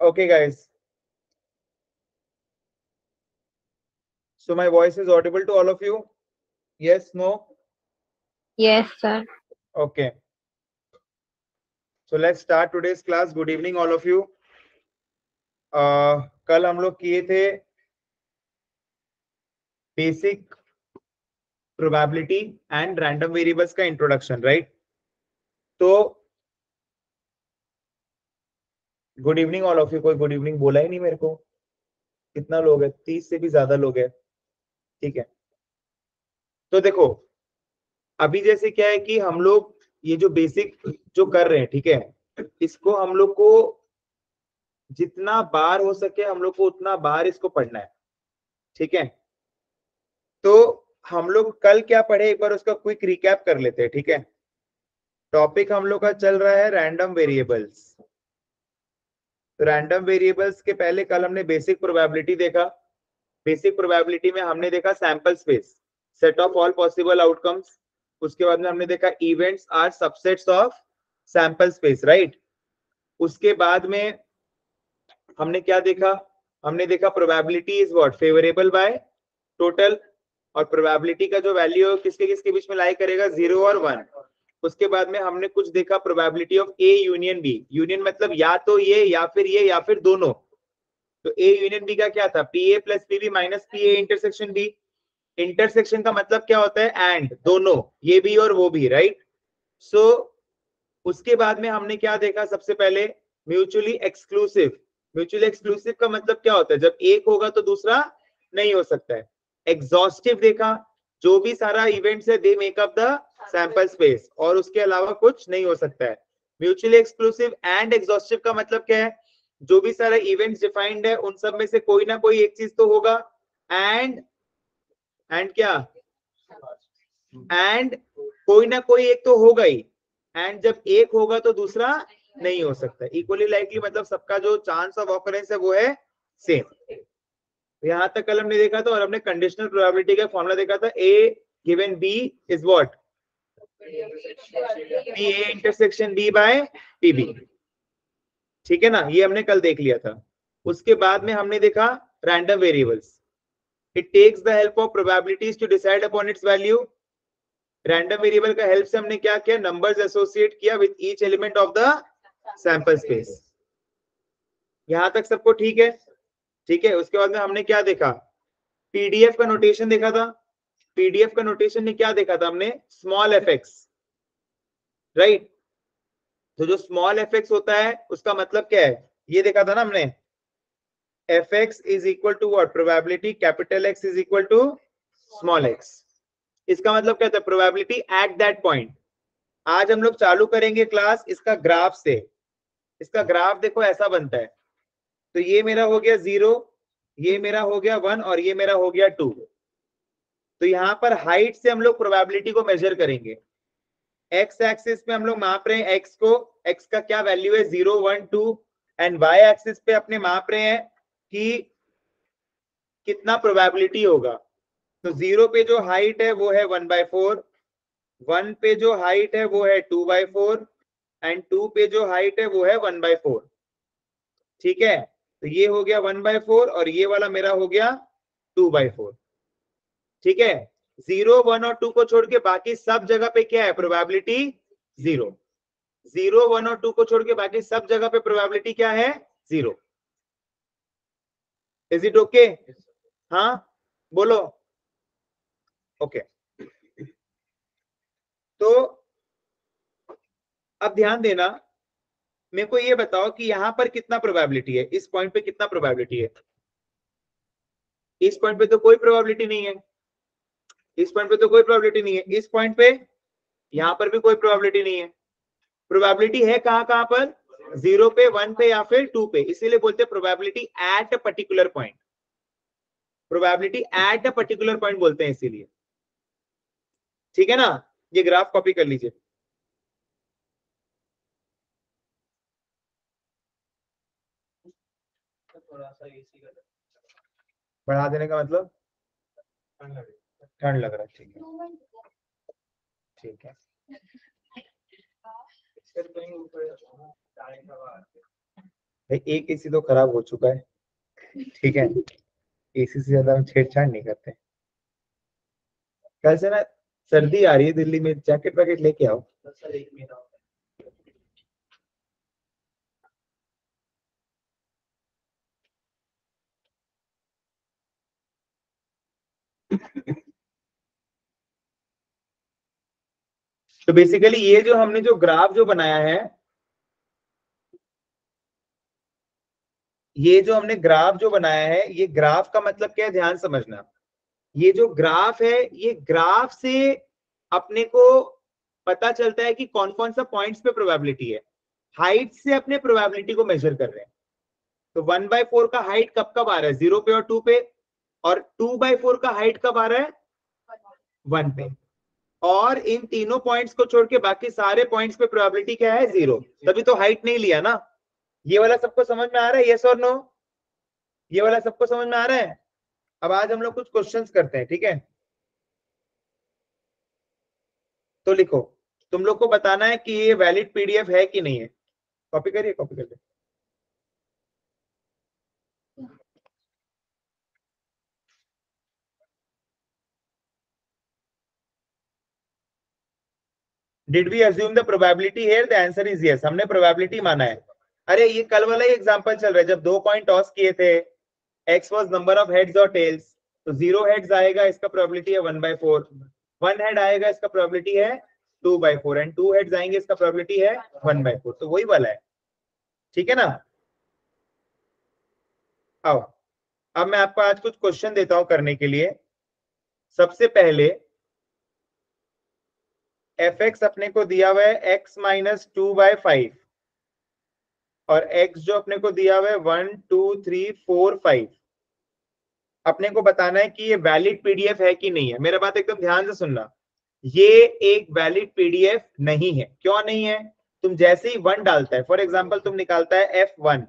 Okay, guys. So my voice is audible to all of you? Yes, no? Yes, sir. Okay. So let's start today's class. Good evening, all of you. Uh, कल हम लोग किए थे basic probability and random variables का introduction right तो good evening all of you कोई good evening बोला ही नहीं मेरे को। कितना लोग है, तीस से भी ज़्यादा लोग है। ठीक है? तो देखो, अभी जैसे क्या है कि हम लोग ये जो बेसिक जो कर रहे हैं, ठीक है? इसको हम लोग को जितना बार हो सके हम लोग को उतना बार इसको पढ़ना है। ठीक है? तो हम लोग कल क्या पढ़े? एक बार उसका क्विक रिकैप कर लेते हैं, ठीक है? टॉपिक हम लोग का चल रहा है रैंडम वेरिएबल्स रैंडम वेरिएबल्स के पहले कल हमने बेसिक प्रोबेबिलिटी देखा। बेसिक प्रोबेबिलिटी में हमने देखा sample space set of all possible outcomes उसके बाद में हमने देखा events are subsets of sample space right उसके बाद में हमने क्या देखा? हमने देखा probability is what favourable by total और प्रोबेबिलिटी का जो वैल्यू है किसके किसके बीच में लाई करेगा? ज़ीरो और वन उसके बाद में हमने कुछ देखा probability of A union B union मतलब या तो ये या फिर ये या फिर दोनों। तो ए यूनियन बी का क्या था? P A plus P B minus P A intersection B intersection का मतलब क्या होता है? एंड दोनों। ये भी और वो भी राइट सो so, उसके बाद में हमने क्या देखा सबसे पहले? म्यूचुअली एक्सक्लूसिव म्यूचुअली एक्सक्लूसिव का मतलब क्या होता है? जब एक होगा तो दूसरा नहीं हो सकता है। एग्जॉस्टिव देखा। जो भी सारा इवेंट्स है they make up the sample space और उसके अलावा कुछ नहीं हो सकता है। म्यूचुअली एक्सक्लूसिव एंड एग्जॉस्टिव का मतलब क्या है? जो भी सारा इवेंट्स डिफाइंड है उन सब में से कोई ना कोई एक चीज़ तो होगा। एंड एंड क्या? एंड कोई ना कोई एक तो होगा ही। एंड जब एक होगा तो दूसरा नहीं हो सकता। इक्वली लाइकली मतलब सबका जो चांस ऑफ़ ऑकरेंस है वो है सेम यहाँ तक कल हमने देखा था और हमने कंडीशनल प्रोबेबिलिटी का फॉर्मूला देखा था A given B is what P A intersection B by P B ठीक है ना? ये हमने कल देख लिया था। उसके बाद में हमने देखा random variables it takes the help of probabilities to decide upon its value random variable का हेल्प से हमने क्या किया? नंबर्स एसोसिएट किया with each element of the sample space यहाँ तक सबको ठीक है? ठीक है, उसके बाद में हमने क्या देखा? पीडीएफ का नोटेशन देखा था। पीडीएफ का नोटेशन ने क्या देखा था हमने? स्मॉल एफ़ राइट तो जो स्मॉल एफ़ होता है, उसका मतलब क्या है? ये देखा था ना हमने। F X is equal to what probability capital X is equal to small X इसका मतलब क्या था? प्रोबेबिलिटी एट दैट पॉइंट आज हम लोग चालू करेंगे क्लास इसका ग्राफ से। इसका ग्राफ देखो ऐसा बनता है। तो ये मेरा हो गया ज़ीरो, ये मेरा हो गया वन और ये मेरा हो गया टू। तो यहाँ पर हाइट से हम लोग प्रोबेबिलिटी को मेजर करेंगे। एक्स एक्सिस पे हम लोग माप रहे हैं एक्स को एक्स का क्या वैल्यू है? Zero one two and Y axis पे अपने माप रहे हैं कि कितना प्रोबेबिलिटी होगा। तो ज़ीरो पे जो हाइट है वो है वन बाय फोर वन पे जो हाइट है वो है two by four and two पे जो हाइट है वो है वन बाय फोर ठीक है? तो ये हो गया वन बाय फोर और ये वाला मेरा हो गया टू बाय फोर ठीक है? ज़ीरो वन और टू को छोड़ के बाकी सब जगह पे क्या है? प्रोबेबिलिटी ज़ीरो ज़ीरो वन और टू को छोड़ के बाकी सब जगह पे प्रोबेबिलिटी क्या है? ज़ीरो इज़ इट ओके हाँ? बोलो. Okay okay. तो अब ध्यान देना मेरे को ये बताओ कि यहाँ पर कितना प्रोबेबिलिटी है? इस पॉइंट पे कितना प्रोबेबिलिटी है? इस पॉइंट पे तो कोई प्रोबेबिलिटी नहीं है। इस पॉइंट पे तो कोई प्रोबेबिलिटी नहीं है। इस पॉइंट पे यहाँ पर भी कोई प्रोबेबिलिटी नहीं है। प्रोबेबिलिटी है कहाँ कहाँ पर? ज़ीरो पे वन पे या फिर टू पे। इसीलिए बोलते हैं probability at a particular point probability at a particular point बोलते हैं इसीलिए। ठीक है ना? ये ग्राफ कॉपी कर लीजिए। थोड़ा सा एसी का बढ़ा देने का मतलब? ठंड लगे रहा है। ठीक है। ठीक है। बाद भाई एक एसी तो खराब हो चुका है ठीक है। एसी से ज़्यादा हम छेड़छाड़ नहीं करते। कल से ना सर्दी आ रही है दिल्ली में जैकेट वैकेट लेके आओ। सर एक महीना तो बेसिकली ये जो हमने जो ग्राफ जो बनाया है, ये जो हमने ग्राफ जो बनाया है, ये ग्राफ का मतलब क्या है? ध्यान समझना। ये जो ग्राफ है, ये ग्राफ से अपने को पता चलता है कि कौन कौन सा पॉइंट्स पे प्रोबेबिलिटी है। हाइट से अपने प्रोबेबिलिटी को मेजर कर रहे हैं। तो वन बाय फोर का हाइट कब कब आ रहा है? ज़ीरो पे और टू पे? और टू बाई फोर का हाइट कब आ रहा है? वन पे। और इन तीनों पॉइंट्स को छोड़ के बाकी सारे पॉइंट्स पे प्रोबेबिलिटी क्या है? ज़ीरो तभी तो हाइट नहीं लिया ना। ये वाला सबको समझ में आ रहा है? यस और नो ये वाला सबको समझ में आ रहा है? अब आज हम लोग कुछ क्वेश्चंस करते हैं, ठीक है? तो लिखो, तुम लोग को बताना है कि ये वैलिड पीडीएफ है कि नहीं है? कॉपी करिए कॉपी कर did we assume the probability here the answer is yes हमने प्रोबेबिलिटी माना है। अरे, ये कल वाला ही एग्जांपल चल रहा है। जब दो कॉइन टॉस किए थे x was number of heads और टेल्स तो ज़ीरो हेड्स आएगा, इसका प्रोबेबिलिटी है one by four one head आएगा, इसका प्रोबेबिलिटी है two by four and two heads आएँगे, इसका प्रोबेबिलिटी है वन बाय फोर तो वही वाला है। ठीक है ना? आओ। अब मैं आपको आज कुछ क्वेश्चन देता हूँ करने के लिए। सबसे पहले एफ़ एक्स अपने को दिया हुआ है x minus two by five और एक्स जो अपने को दिया हुआ है one two three four five अपने को बताना है कि ये वैलिड पीडीएफ है कि नहीं है? मेरा बात एकदम ध्यान से सुनना। ये एक वैलिड पीडीएफ नहीं है। क्यों नहीं है? तुम जैसे ही वन डालता है। फॉर एग्ज़ाम्पल तुम निकालता है एफ़ वन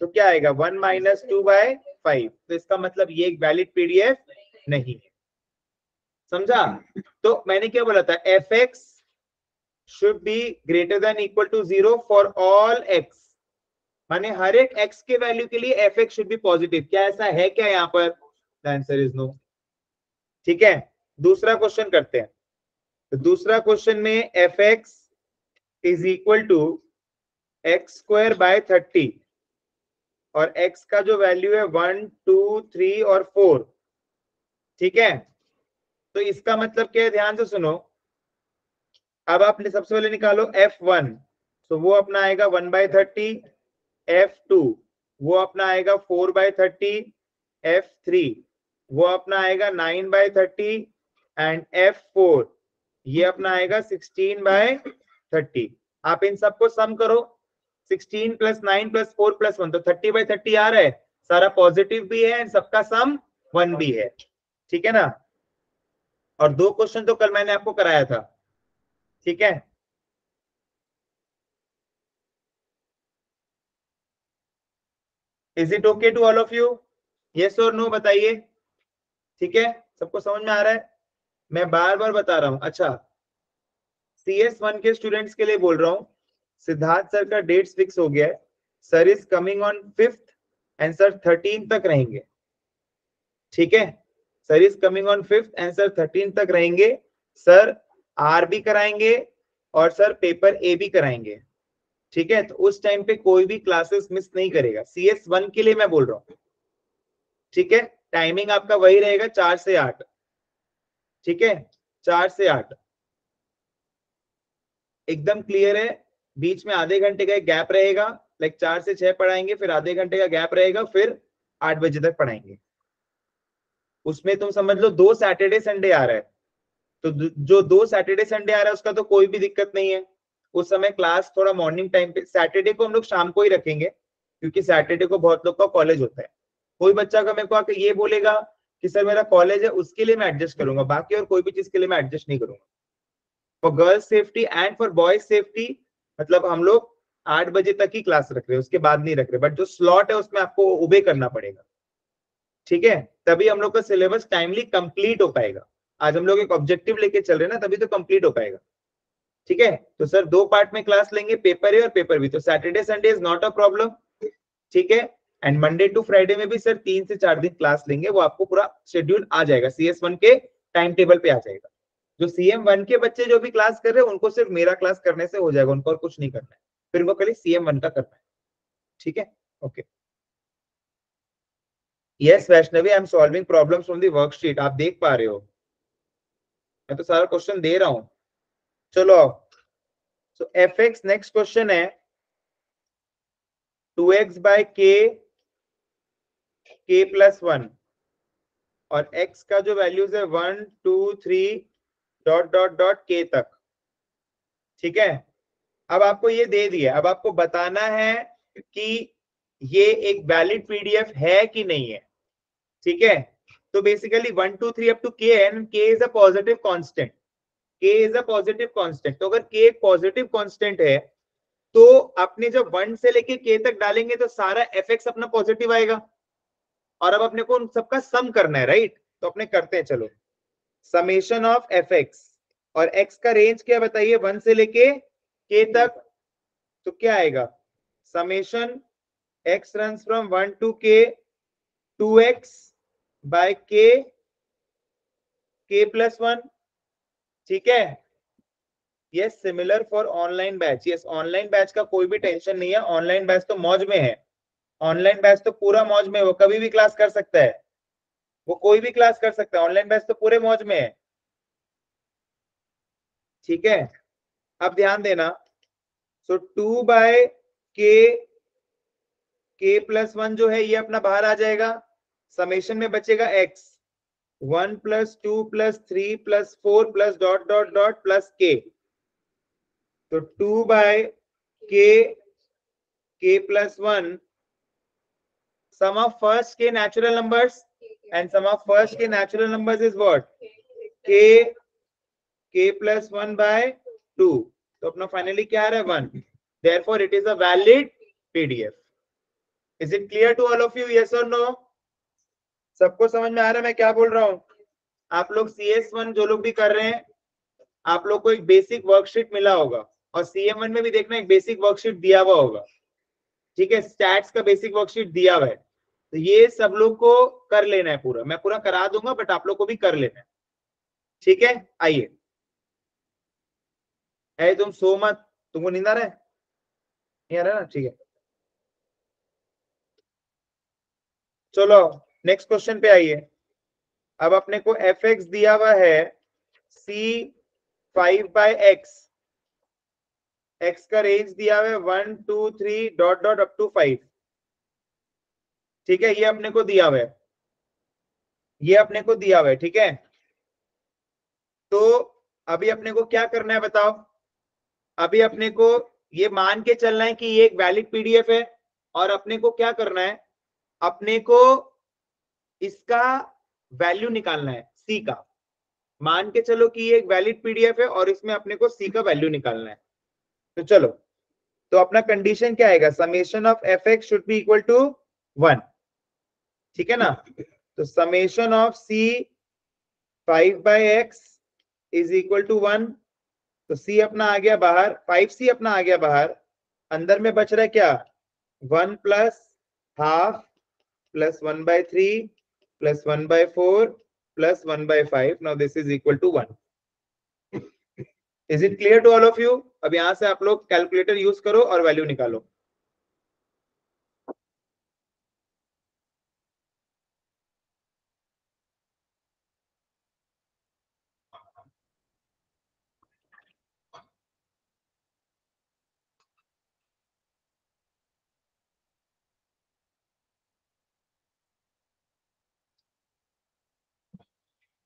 तो क्या आएगा? One minus two by five तो इसका मतलब ये एक वैलिड पीडीएफ नहीं समझा? तो मैंने क्या बोला था? F x should be greater than equal to zero for all x माने हर एक एक्स के वैल्यू के लिए f x should be positive क्या ऐसा है क्या यहाँ पर? आंसर इज़ नो ठीक है? दूसरा क्वेश्चन करते हैं। तो दूसरा क्वेश्चन में f x is equal to x square by thirty और एक्स का जो वैल्यू है वन टू थ्री और फोर ठीक है? तो इसका मतलब क्या है? ध्यान से सुनो। अब आपने सबसे पहले निकालो एफ़ वन तो वो अपना आएगा one by thirty f two वो अपना आएगा four by thirty f three वो अपना आएगा nine by thirty and f four ये अपना आएगा सिक्सटीन बाय थर्टी आप इन सबको सम करो। Sixteen plus nine plus four plus one तो थर्टी बाई थर्टी आ रहा है। सारा पॉजिटिव भी है सबका सम वन भी है। ठीक है ना? और दो क्वेश्चन तो कल मैंने आपको कराया था। ठीक है? Is it okay to all of you yes और नो बताइए। ठीक है? सबको समझ में आ रहा है? मैं बार बार बता रहा हूँ। अच्छा। सी एस वन के स्टूडेंट्स के लिए बोल रहा हूँ। सिद्धार्थ सर का डेट्स फिक्स हो गया है। Sir is coming on fifth and sir thirteen तक रहेंगे। ठीक है? Sir is coming on fifth and sir thirteen तक रहेंगे। सर आर भी कराएँगे और सर पेपर ए भी कराएँगे। ठीक है? तो उस टाइम पे कोई भी क्लासेस मिस नहीं करेगा। सी एस वन के लिए मैं बोल रहा हूँ। ठीक है? टाइमिंग आपका वही रहेगा चार से आठ। ठीक है? चार से आठ। एकदम क्लियर है? बीच में आधे घंटे का एक गैप रहेगा। लाइक चार से छह पढ़ाएँगे, फिर आधे घंटे का गैप रहेगा, फिर आठ बजे तक पढ़ाएँगे। उसमें तुम समझ लो दो सैटरडे संडे आ रहा है। तो जो दो सैटरडे संडे आ रहा है, उसका तो कोई भी दिक्कत नहीं है। उस समय क्लास थोड़ा मॉर्निंग टाइम पे सैटरडे को हम लोग शाम को ही रखेंगे, क्योंकि सैटरडे को बहुत लोग का कॉलेज होता है। कोई बच्चा का मेरे को आके ये बोलेगा कि, सर, मेरा कॉलेज है, उसके लिए मैं एडजस्ट करूँगा, बाकी और कोई भी चीज़ के लिए मैं एडजस्ट नहीं करूँगा। For girls safety and for boys safety मतलब हम लोग आठ बजे तक ही क्लास रख रहे हैं, उसके बाद नहीं रख रहे बट जो स्लॉट है, उसमें आपको उबे करना पड़ेगा। ठीक है? तभी हम लोग का सिलेबस टाइमली कंप्लीट हो पाएगा। आज हम लोग एक ऑब्जेक्टिव लेके चल रहे ना, तभी तो कंप्लीट हो पाएगा। ठीक है? तो सर दो पार्ट में क्लास लेंगे पेपर ए और पेपर बी तो Saturday Sunday is not a problem ठीक है? एंड मंडे टू फ्राइडे में भी सर तीन से चार दिन क्लास लेंगे, वो आपको पूरा शेड्यूल आ जाएगा। सी एस वन के टाइम टेबल पे आ जाएगा। जो सी एम वन के बच्चे जो भी क्लास कर रहे हैं, उनको सिर्फ़ मेरा क्लास करने से हो जाएगा, उनको और कुछ नहीं करना है। फिर उनको खाली सी एम वन का करना है। ठीक है? Okay yes Vaishnavi I am solving problems from the worksheet आप देख पा रहे हो। मैं तो सारा क्वेश्चन दे रहा हूँ। चलो। So f x next question है। Two x by k k plus one और x का जो वैल्यूज़ है one two three dot dot dot k तक। ठीक है? अब आपको ये दे दिया। अब आपको बताना है कि ये एक वैलिड पीडीएफ है कि नहीं है। ठीक है? तो basically one two three up to k and k is a positive constant k is a positive constant तो अगर के एक पॉजिटिव कांस्टेंट है तो अपने जब वन से लेके के तक डालेंगे तो सारा एफ़ एक्स अपना पॉजिटिव आएगा। और अब अपने को उन सबका सम करना है राइट तो अपने करते हैं, चलो। समेशन ऑफ़ एफ़ एक्स और एक्स का रेंज क्या बताइए? वन से लेके के तक तो क्या आएगा? Summation x run from one to k two x by k k plus one ठीक है? Yes similar for online batch yes online batch का कोई भी टेंशन नहीं है। ऑनलाइन बैच तो मौज में है। ऑनलाइन बैच तो पूरा मौज में है। वो कभी भी क्लास कर सकता है। वो कोई भी क्लास कर सकता है। ऑनलाइन बैच तो पूरे मौज में है। ठीक है? अब ध्यान देना। सो टू बाय के के प्लस वन जो है, ये अपना बाहर आ जाएगा। समेशन में बचेगा x. One plus two plus three plus four plus dot dot dot plus k तो two by k k plus one sum of first k natural numbers and sum of first k natural numbers is what k k plus one by two तो अपना finally क्या है? One there it is a valid PDF is it clear to all of you yes और no सबको समझ में आ रहा है मैं क्या बोल रहा हूँ? आप लोग सी एस वन जो लोग भी कर रहे हैं, आप लोग को एक बेसिक वर्कशीट मिला होगा और सी एम वन में भी देखना एक बेसिक वर्कशीट दिया हुआ होगा। ठीक है? स्टैट्स का बेसिक वर्कशीट दिया हुआ है। तो ये सब लोग को कर लेना है पूरा। मैं पूरा करा दूँगा बट आप लोग को भी कर लेना है। ठीक है? आइए। है तुम सो मत। तुमको नींद आ रहा है? नहीं आ रहा ना? ठीक है। चलो। नेक्स्ट क्वेश्चन पे आइए। अब अपने को एफ़ एक्स दिया हुआ है C five by x x का रेंज दिया हुआ है one two three dot dot up to five ठीक है, ये अपने को दिया हुआ है। ये अपने को दिया हुआ है, ठीक है? तो अभी अपने को क्या करना है बताओ? अभी अपने को ये मान के चलना है कि ये एक वैलिड पीडीएफ है और अपने को क्या करना है? अपने को इसका वैल्यू निकालना है सी का। मान के चलो कि ये एक वैलिड पीडीएफ है और इसमें अपने को सी का वैल्यू निकालना है। तो चलो तो अपना कंडीशन क्या आएगा? Summation of f x should be equal to one ठीक है ना? तो summation of C five by x is equal to one तो सी अपना आ गया बाहर फाइव सी अपना आ गया बाहर। अंदर में बच रहा है क्या? One plus half plus one by three plus one by four plus one by five now this is equal to one is it clear to all of you अब यहाँ से आप लोग कैलकुलेटर यूज़ करो और वैल्यू निकालो।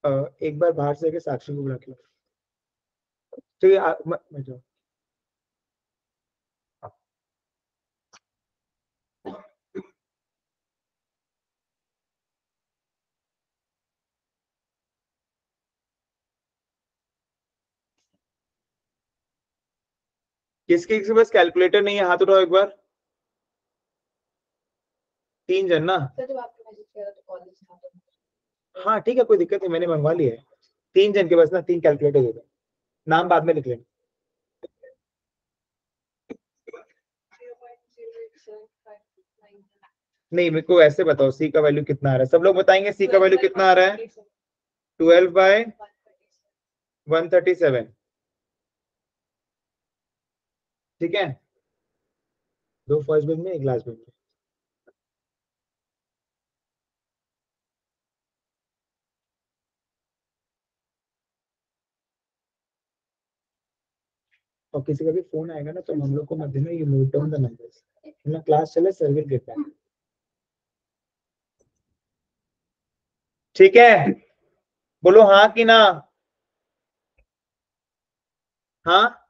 एक बार बाहर से साक्षी को बुला के। ठीक है आ- म- मैं जाऊँ। किसके किसके पास कैलकुलेटर नहीं है? हाथ उठाओ एक बार। तीन जन ना सर जब आपने मैसेज किया था तो कॉलेज था तो हाँ ठीक है कोई दिक्कत नहीं मैंने मंगवा लिया है। तीन जन के पास ना तीन कैलकुलेटर दो नाम बाद में लिख nine, नहीं मेरे को ऐसे बताओ सी का वैल्यू कितना आ रहा है? सब लोग बताएँगे सी का वैल्यू कितना आ रहा है? Twelve by one thirty seven ठीक है? दो फ़र्स्ट बेंच में एक लास्ट बेंच में। और किसी का भी फ़ोन आएगा ना तो हम लोग को मध्य में ये नोट डाउन द नंबर्स ना क्लास चले सर विल गेट बैक ठीक है? बोलो हाँ कि ना? हाँ?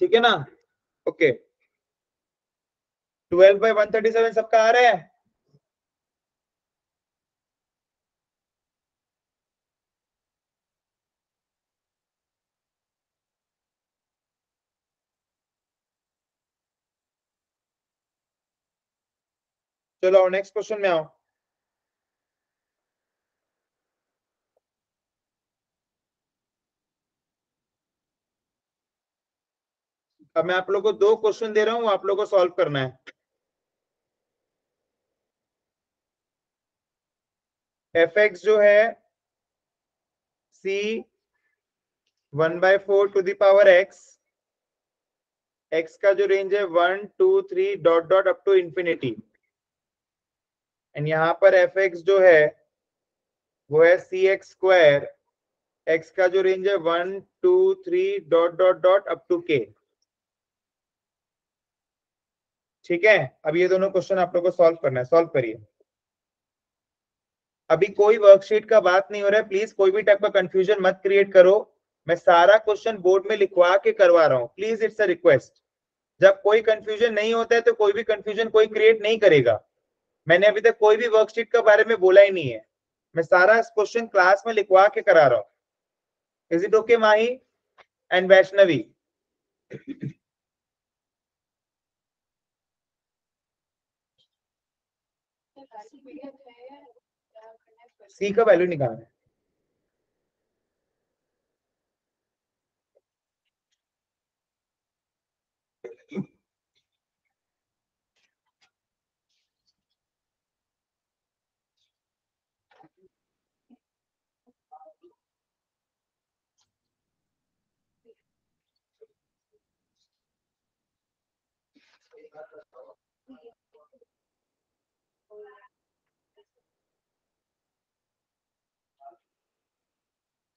ठीक है ना? Okay twelve by one thirty seven सबका आ रहा है? चलो और नेक्स्ट क्वेश्चन में आओ। अब मैं आप लोगों को दो क्वेश्चन दे रहा हूँ, आप लोगों को सॉल्व करना है। एफ़ एक्स जो है C one by four to the power x x का जो रेंज है one two three dot dot up to infinity and यहाँ पर एफ़ एक्स जो है, वो है सी एक्स स्क्वायर एक्स का जो रेंज है one two three dot dot dot up to k ठीक है? अब ये दोनों क्वेश्चन आप लोग को सॉल्व करना है। सॉल्व करिए। अभी कोई वर्कशीट का बात नहीं हो रहा है। प्लीज़ कोई भी टाइप का कंफ्यूजन मत क्रिएट करो। मैं सारा क्वेश्चन बोर्ड में लिखवा के करवा रहा हूँ। प्लीज़ इट्स अ रिक्वेस्ट जब कोई कंफ्यूजन नहीं होता है तो कोई भी कंफ्यूजन कोई क्रिएट नहीं करेगा। मैंने अभी तक कोई भी वर्कशीट के बारे में बोला ही नहीं है। मैं सारा क्वेश्चन क्लास में लिखवा के करा रहा हूँ। Is it okay Mahi and Vaishnavi C का वैल्यू निकालना है।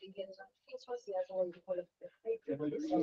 que son,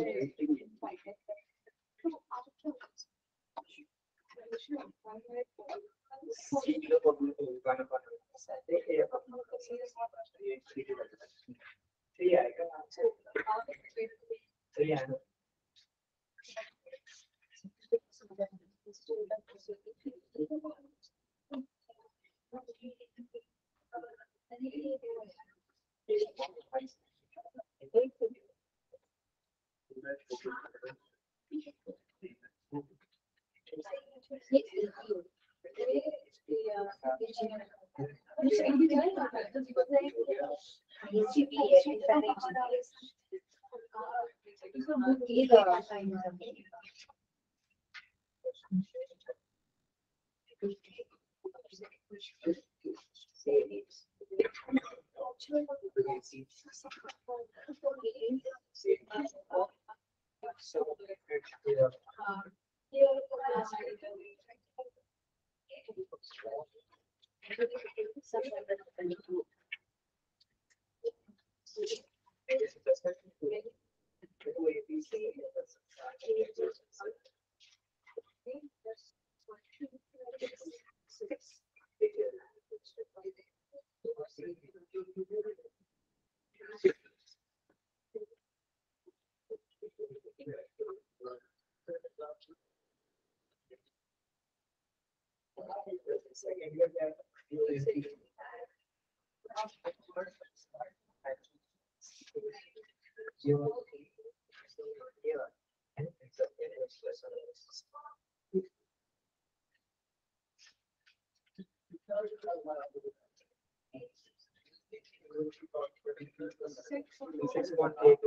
that's one eight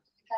ये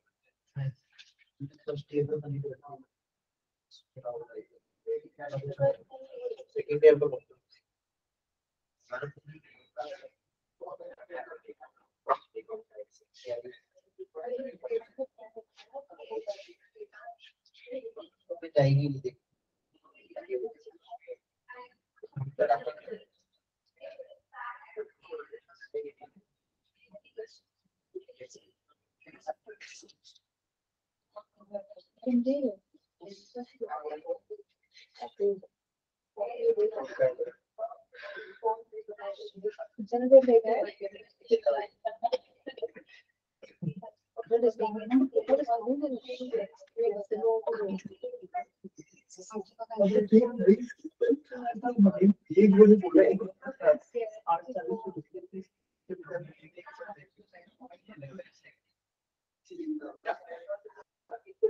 बस ये ना फ़र्स्ट ईयर में इजी है ये अभी फ़र्स्ट ईयर में नहीं करता second year Indeed. Senator Baker. What is being, what is being I'm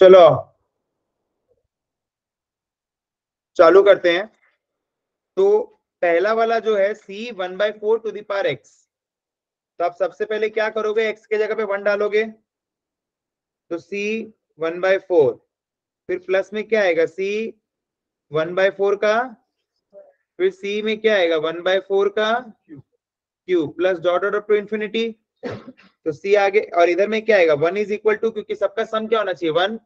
चलो। चालू करते हैं। तो पहला वाला जो है C one by four to the power x तो आप सबसे पहले क्या करोगे? एक्स के जगह पे वन डालोगे। तो सी वन बाय फोर फिर प्लस में क्या आएगा? सी वन बाय फोर का। फिर सी में क्या आएगा? वन बाय फोर का cube plus dot dot to infinity तो सी आगे और इधर में क्या आएगा? वन इज़ इक्वल टू क्योंकि सबका सम क्या होना चाहिए? वन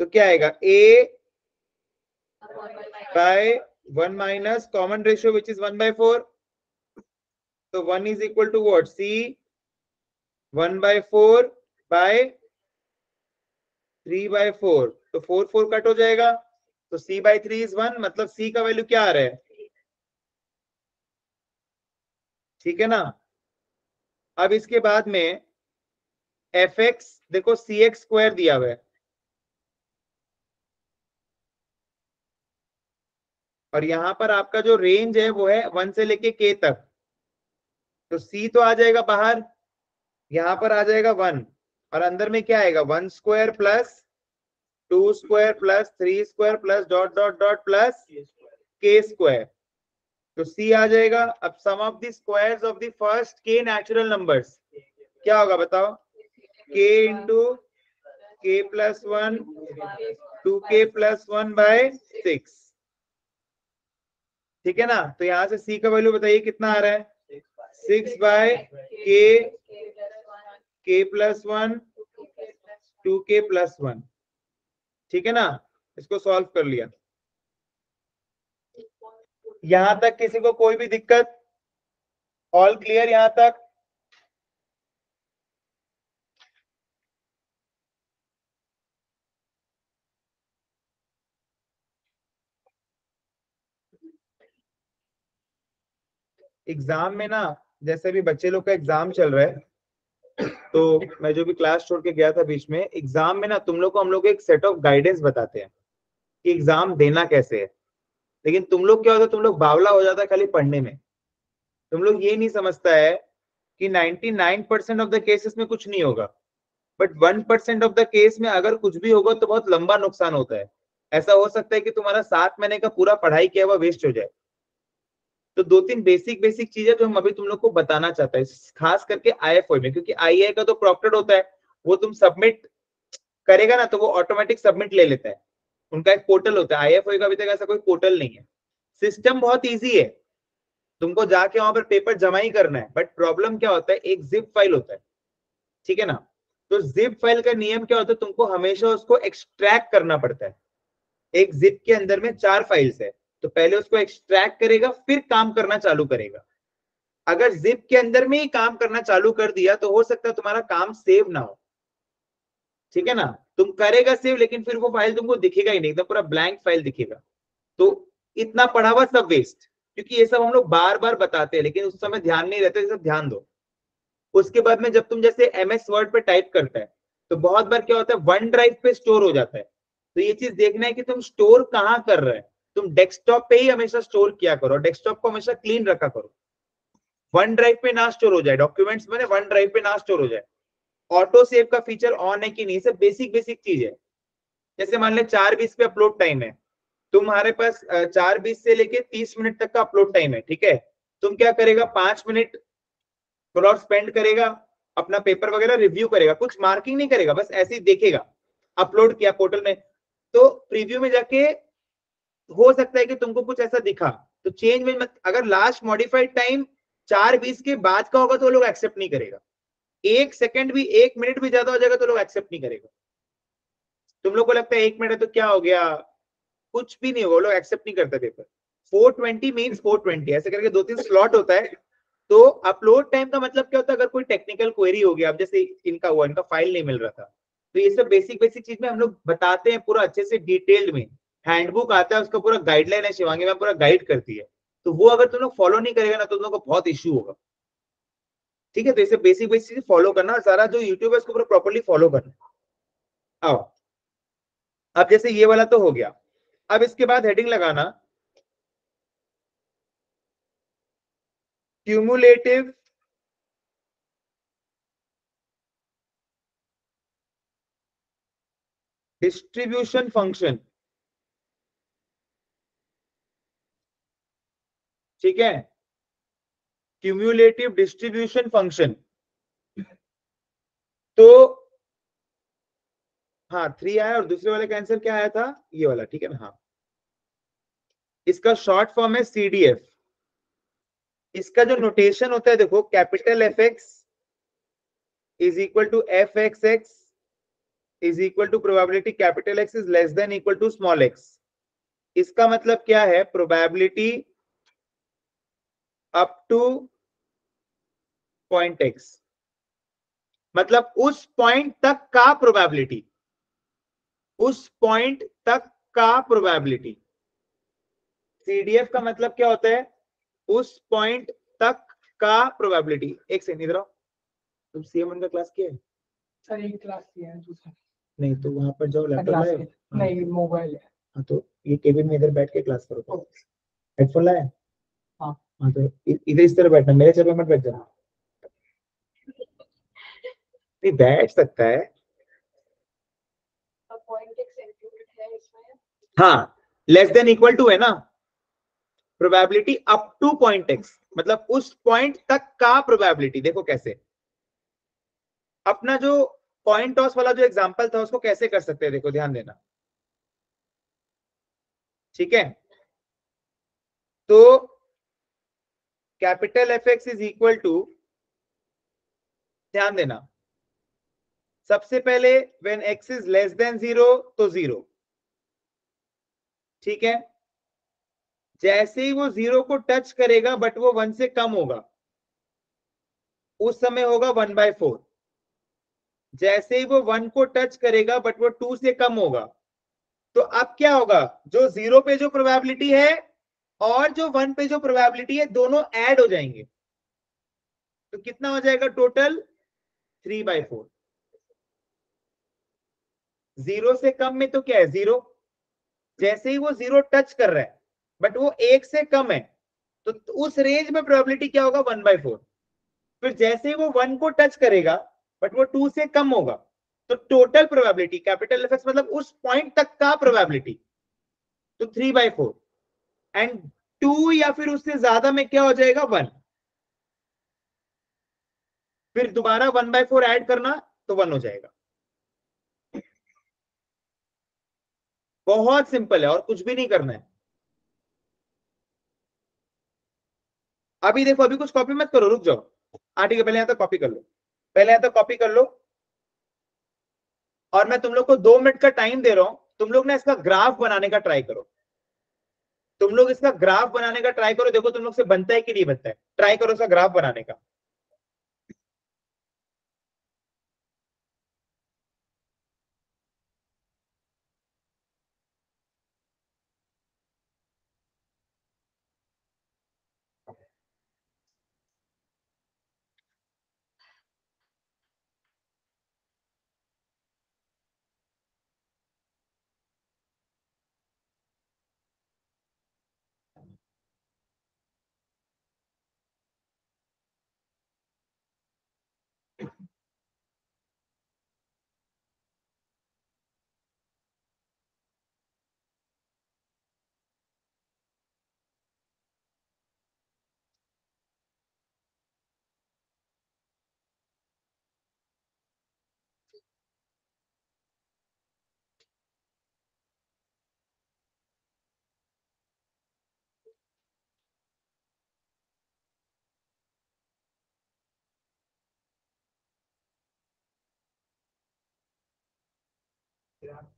तो क्या आएगा? A by one minus common ratio which is one by four तो one is equal to what C one by four by three by four तो फोर फोर कट हो जाएगा. तो C by three is one मतलब सी का value क्या आ रहा है? ठीक है ना? अब इसके बाद में एफ़ एक्स देखो सी एक्स स्क्वायर दिया हुआ है। और यहाँ पर आपका जो रेंज है वो है वन से लेके के तक। तो सी तो आ जाएगा बाहर यहाँ पर आ जाएगा वन और अंदर में क्या आएगा? One square plus two square plus three square plus dot dot dot plus k square तो सी आ जाएगा। अब sum of the squares of the first k natural numbers क्या होगा बताओ? K into k plus one two k plus one by six ठीक है ना? तो यहाँ से सी का वैल्यू बताइए कितना आ रहा है? Six by k k plus one two k plus one ठीक है ना? इसको सॉल्व कर लिया। यहाँ तक किसी को कोई भी दिक्कत? ऑल क्लियर यहाँ तक? एग्ज़ाम में ना, जैसे भी बच्चे लोग का एग्ज़ाम चल रहा है तो मैं जो भी क्लास छोड़ के गया था बीच में, एग्ज़ाम में ना तुम लोग को हम लोग एक सेट ऑफ़ गाइडेंस बताते हैं कि एग्ज़ाम देना कैसे है। लेकिन तुम लोग क्या होता है, तुम लोग बावला हो जाता है खाली पढ़ने में। तुम लोग ये नहीं समझता है कि 99 परसेंट ऑफ़ द केसेस में कुछ नहीं होगा। But one percent of the case में अगर कुछ भी होगा तो बहुत लंबा नुकसान होता है। ऐसा हो सकता है कि तुम्हारा सात महीने का पूरा पढ़ाई किया हुआ वेस्ट हो जाए। तो दो तीन बेसिक बेसिक चीज़ें जो हम अभी तुम लोग को बताना चाहते हैं, खास करके आईएफओ में, क्योंकि आई का तो प्रॉक्टेड होता है, वो तुम सबमिट करेगा ना तो वो ऑटोमेटिक सबमिट ले लेता है। उनका एक पोर्टल होता है आईएफओ का अभी तक ऐसा कोई पोर्टल नहीं है। सिस्टम बहुत ईजी है। तुमको जाके वहाँ पर पेपर जमा ही करना है बट प्रॉब्लम क्या होता है, एक जिप फ़ाइल होता है। ठीक है ना? तो जिप फ़ाइल का नियम क्या होता है, तुमको हमेशा उसको एक्सट्रैक्ट करना पड़ता है। एक जिप के अंदर में चार फाइल्स है। तो पहले उसको एक्सट्रैक्ट करेगा, फिर काम करना चालू करेगा। अगर जिप के अंदर में ही काम करना चालू कर दिया तो हो सकता है तुम्हारा काम सेव ना हो। ठीक है ना? तुम करेगा सेव लेकिन फिर वो फ़ाइल तुमको दिखेगा ही नहीं पूरा ब्लैंक फ़ाइल दिखेगा। तो इतना पढ़ा हुआ सब वेस्ट क्योंकि ये सब हम लोग बार बार बताते हैं, लेकिन उस समय ध्यान नहीं रहता सब ध्यान दो। उसके बाद में जब तुम जैसे एम एस वर्ड पे टाइप करता है तो बहुत बार क्या होता है वन ड्राइव पे स्टोर हो जाता है। तो ये चीज़ देखना है कि तुम स्टोर कहाँ कर रहे हैं। तुम डेस्कटॉप पे ही हमेशा स्टोर किया करो डेस्कटॉप को हमेशा क्लीन रखा करो। वन ड्राइव पे ना स्टोर हो जाए डॉक्यूमेंट्स में वन ड्राइव पे ना स्टोर हो जाए। ऑटो सेव का फीचर ऑन है कि नहीं, सब बेसिक बेसिक चीज़ है। जैसे मान ले चार बीस पे अपलोड टाइम है। तुम्हारे पास चार बीस से लेके तीस मिनट तक का अपलोड टाइम है, ठीक है? तुम क्या करेगा, पाँच मिनट थोड़ा और स्पेंड करेगा, अपना पेपर वगैरह रिव्यू करेगा, कुछ मार्किंग नहीं करेगा, बस ऐसे ही देखेगा। अपलोड किया पोर्टल में। तो प्रीव्यू में जाके हो सकता है कि तुमको कुछ ऐसा दिखा। तो चेंज में मत, अगर लास्ट मॉडिफाइड टाइम चार बीस के बाद का होगा तो लोग एक्सेप्ट नहीं करेगा। एक सेकंड भी, एक मिनट भी ज़्यादा हो जाएगा तो लोग एक्सेप्ट नहीं करेगा। तुम लोग को लगता है एक मिनट है तो क्या हो गया? कुछ भी नहीं होगा लोग एक्सेप्ट नहीं करते पेपर 420 मींस 420 ऐसे करके दो तीन स्लॉट होता है। तो अपलोड टाइम का मतलब क्या होता है? अगर कोई टेक्निकल क्वेरी हो गया, अब जैसे इनका हुआ, इनका फ़ाइल नहीं मिल रहा था तो ये सब बेसिक बेसिक चीज़ में हम लोग बताते हैं पूरा अच्छे से डिटेल्ड में। हैंडबुक आता है, उसका पूरा गाइडलाइन है शिवांगी में पूरा गाइड करती है। तो वो अगर तुम लोग फॉलो नहीं करेगा ना तो तुम लोग को बहुत इश्यू होगा। ठीक है तो इसे बेसिक बेसिक फॉलो करना सारा जो यूट्यूब है उसको पूरा प्रॉपरली फॉलो करना। आओ। अब जैसे ये वाला तो हो गया। अब इसके बाद हेडिंग लगाना। क्यूमुलेटिव डिस्ट्रीब्यूशन फ़ंक्शन ठीक है? क्यूम्यूलेटिव डिस्ट्रीब्यूशन फ़ंक्शन तो हाँ थ्री आया और दूसरे वाले का आंसर क्या आया था? ये वाला, ठीक है ना? हाँ। इसका शॉर्ट फॉर्म है सीडीएफ इसका जो नोटेशन होता है, देखो capital F x is equal to f x x is equal to probability capital X is less than equal to small x इसका मतलब क्या है? Probability up to point x मतलब उस पॉइंट तक का प्रोबेबिलिटी उस पॉइंट तक का प्रोबेबिलिटी सीडीएफ का मतलब क्या होता है? उस पॉइंट तक का प्रोबेबिलिटी एक सेकंड इधर आओ। तुम सीएम वन का क्लास किया है? सर एक क्लास किया है दूसरा। नहीं तो वहाँ पर जाओ लैपटॉप किया नहीं मोबाइल है। हाँ तो ये केबिन में इधर बैठ के क्लास करो। हेडफोन लाए हाँ। हाँ तो इधर इस तरह बैठना मेरे चेयर पे मत बैठ जाना नहीं बैठ सकता है है हाँ लेस देन इक्वल टू है ना? Probability up to point x मतलब उस पॉइंट तक का प्रोबेबिलिटी देखो कैसे। अपना जो पॉइंट टॉस वाला जो एग्जांपल था उसको कैसे कर सकते हैं? देखो ध्यान देना। ठीक है? तो capital F x is equal to, ध्यान देना, सबसे पहले when x is less than zero तो ज़ीरो ठीक है? जैसे ही वो ज़ीरो को टच करेगा बट वो वन से कम होगा, उस समय होगा वन बाय फोर जैसे ही वो वन को टच करेगा बट वो टू से कम होगा तो अब क्या होगा? जो ज़ीरो पे जो प्रोबेबिलिटी है और जो वन पे जो प्रोबेबिलिटी है, दोनों ऐड हो जाएँगे। तो कितना हो जाएगा total three by four zero से कम में तो क्या है? ज़ीरो जैसे ही वो ज़ीरो टच कर रहा है बट वो एक से कम है तो उस रेंज में प्रोबेबिलिटी क्या होगा? वन बाय फोर फिर जैसे ही वो वन को टच करेगा बट वो टू से कम होगा तो टोटल प्रोबेबिलिटी कैपिटल एफ़ मतलब उस पॉइंट तक का प्रोबेबिलिटी तो three by four and two या फिर उससे ज़्यादा में क्या हो जाएगा? वन फिर दोबारा वन बाय फोर एड करना तो वन हो जाएगा। बहुत सिंपल है और कुछ भी नहीं करना है। अभी देखो, अभी कुछ कॉपी मत करो, रुक जाओ। हाँ ठीक है, पहले यहाँ तक कॉपी कर लो। पहले यहाँ तक कॉपी कर लो। और मैं तुम लोग को दो मिनट का टाइम दे रहा हूँ। तुम लोग ना इसका ग्राफ बनाने का ट्राई करो। तुम लोग इसका ग्राफ बनाने का ट्राई करो। देखो तुम लोग से बनता है कि नहीं बनता है। ट्राई करो इसका ग्राफ बनाने का। होना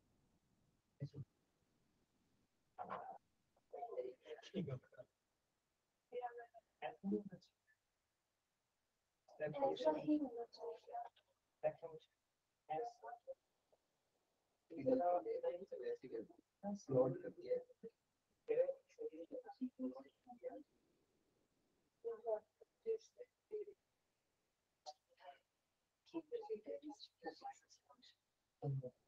चाहिए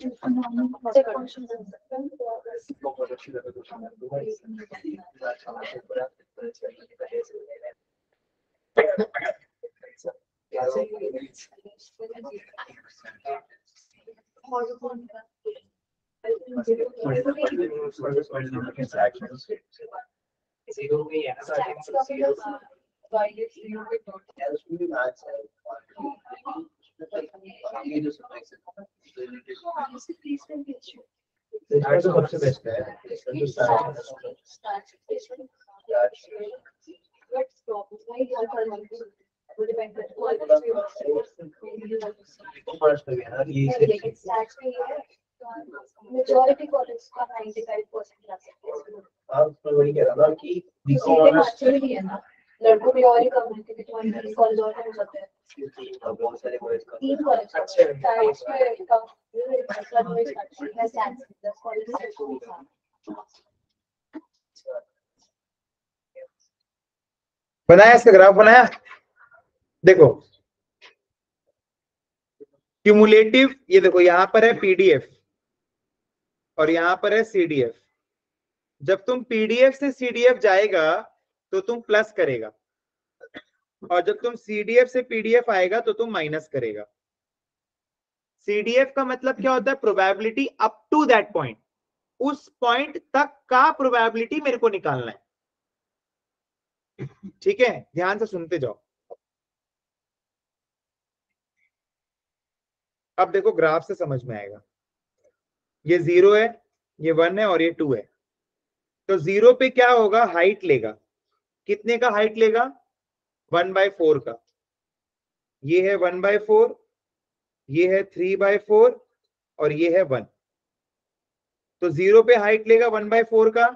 लिखे Zero में है ना, I है तो सबसे बेस्ट है है, मेजॉरिटी कॉलेज का 95 परसेंट आप मैं वही कह रहा था कि ही है ना। लड़कों की और ही कम्युनिटी के ट्वेंटी कॉलेज और हो जाते हैं। बहुत सारे boys तीन कॉलेज अच्छा। टाइप्स में कम है साइंस दस कॉलेज बनाया इसका ग्राफ बनाया? देखो। क्यूमुलेटिव ये देखो यहाँ पर है पीडीएफ और यहाँ पर है सीडीएफ जब तुम पीडीएफ से सीडीएफ जाएगा तो तुम प्लस करेगा। और जब तुम सीडीएफ से पीडीएफ आएगा तो तुम माइनस करेगा। सीडीएफ का मतलब क्या होता है? Probability up to that point उस पॉइंट तक का प्रोबेबिलिटी मेरे को निकालना है। ठीक है? ध्यान से सुनते जाओ। अब देखो ग्राफ से समझ में आएगा। ये ज़ीरो है, ये वन है और ये टू है। तो ज़ीरो पे क्या होगा? हाइट लेगा। कितने का हाइट लेगा? वन बाय फोर का। ये है वन बाय फोर ये है थ्री बाय फोर और ये है वन तो ज़ीरो पे हाइट लेगा वन बाय फोर का,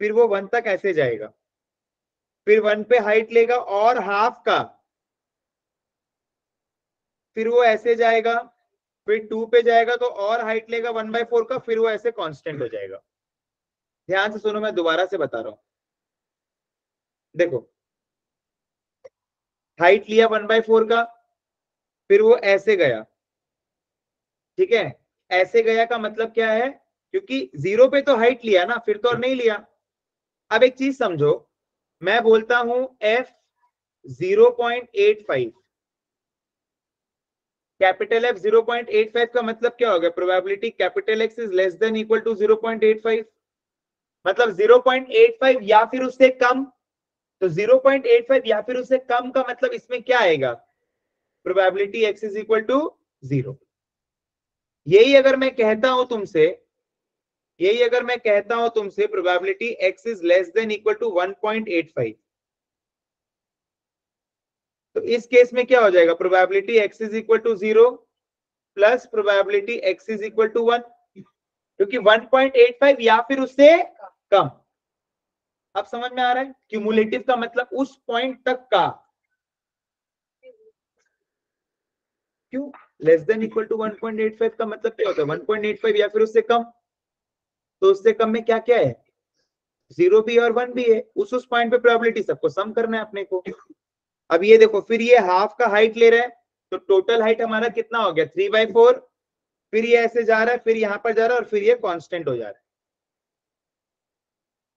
फिर वो वन तक ऐसे जाएगा। फिर वन पे हाइट लेगा और हाफ़ का। फिर वो ऐसे जाएगा, फिर टू पे जाएगा तो और हाइट लेगा वन बाय फोर का, फिर वो ऐसे कांस्टेंट हो जाएगा। ध्यान से सुनो, मैं दोबारा से बता रहा हूँ। देखो। हाइट लिया वन बाय फोर का, फिर वो ऐसे गया। ठीक है? ऐसे गया का मतलब क्या है? क्योंकि ज़ीरो पे तो हाइट लिया ना, फिर तो और नहीं लिया। अब एक चीज़ समझो। मैं बोलता हूँ एफ़ 0.85 कैपिटल एफ़ 0.85 का मतलब क्या होगा probability capital X is less than equal to 0.85 मतलब 0.85 या फिर उससे कम तो 0.85 या फिर उससे कम का मतलब इसमें क्या आएगा? Probability x is equal to zero यही अगर मैं कहता हूँ तुमसे, यही अगर मैं कहता हूँ तुमसे probability x is less than equal to 1.85 तो इस केस में क्या हो जाएगा? Probability x is equal to zero plus probability x is equal to one क्योंकि 1.85 या फिर उससे कम. अब समझ में आ रहा है? क्यूमुलेटिव का मतलब उस पॉइंट तक का। क्यों? लेस देन इक्वल टू 1.85 का मतलब क्या होता है? 1.85 या फिर उससे कम? तो उससे कम में क्या क्या है? ज़ीरो भी और वन भी है। उस उस पॉइंट पे प्रोबेबिलिटी सबको सम करना है अपने को। अब ये देखो, फिर ये हाफ़ का हाइट ले रहा है। तो टोटल हाइट हमारा कितना हो गया? थ्री बाई फोर फिर ये ऐसे जा रहा है, फिर यहाँ पर जा रहा है और फिर ये कांस्टेंट हो जा रहा है।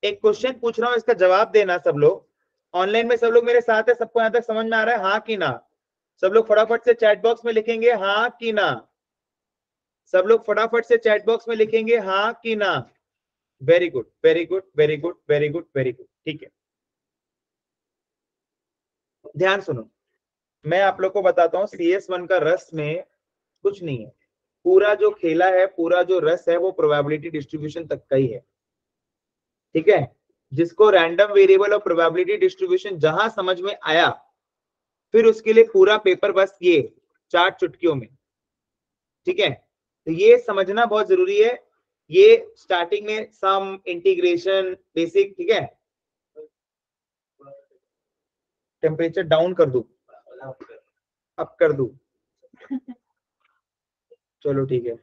एक क्वेश्चन पूछ रहा हूँ, इसका जवाब देना सब लोग। ऑनलाइन में सब लोग मेरे साथ है, सबको यहाँ तक समझ में आ रहा है हाँ कि ना? सब लोग फटाफट से चैट बॉक्स में लिखेंगे हाँ कि ना? सब लोग फटाफट से चैट बॉक्स में लिखेंगे हाँ कि ना? Very good very good very good very good very good ठीक है। ध्यान सुनो, मैं आप लोग को बताता हूँ सी एस वन का रस में कुछ नहीं है। पूरा जो खेला है, पूरा जो रस है, वो प्रोबेबिलिटी डिस्ट्रीब्यूशन तक का ही है। ठीक है? जिसको रैंडम वेरिएबल और प्रोबेबिलिटी डिस्ट्रीब्यूशन जहाँ समझ में आया फिर उसके लिए पूरा पेपर बस ये चार चुटकियों में। ठीक है? तो ये समझना बहुत ज़रूरी है। ये स्टार्टिंग में सम इंटीग्रेशन बेसिक ठीक है? टेम्परेचर डाउन कर दू। अप कर दू। चलो ठीक है।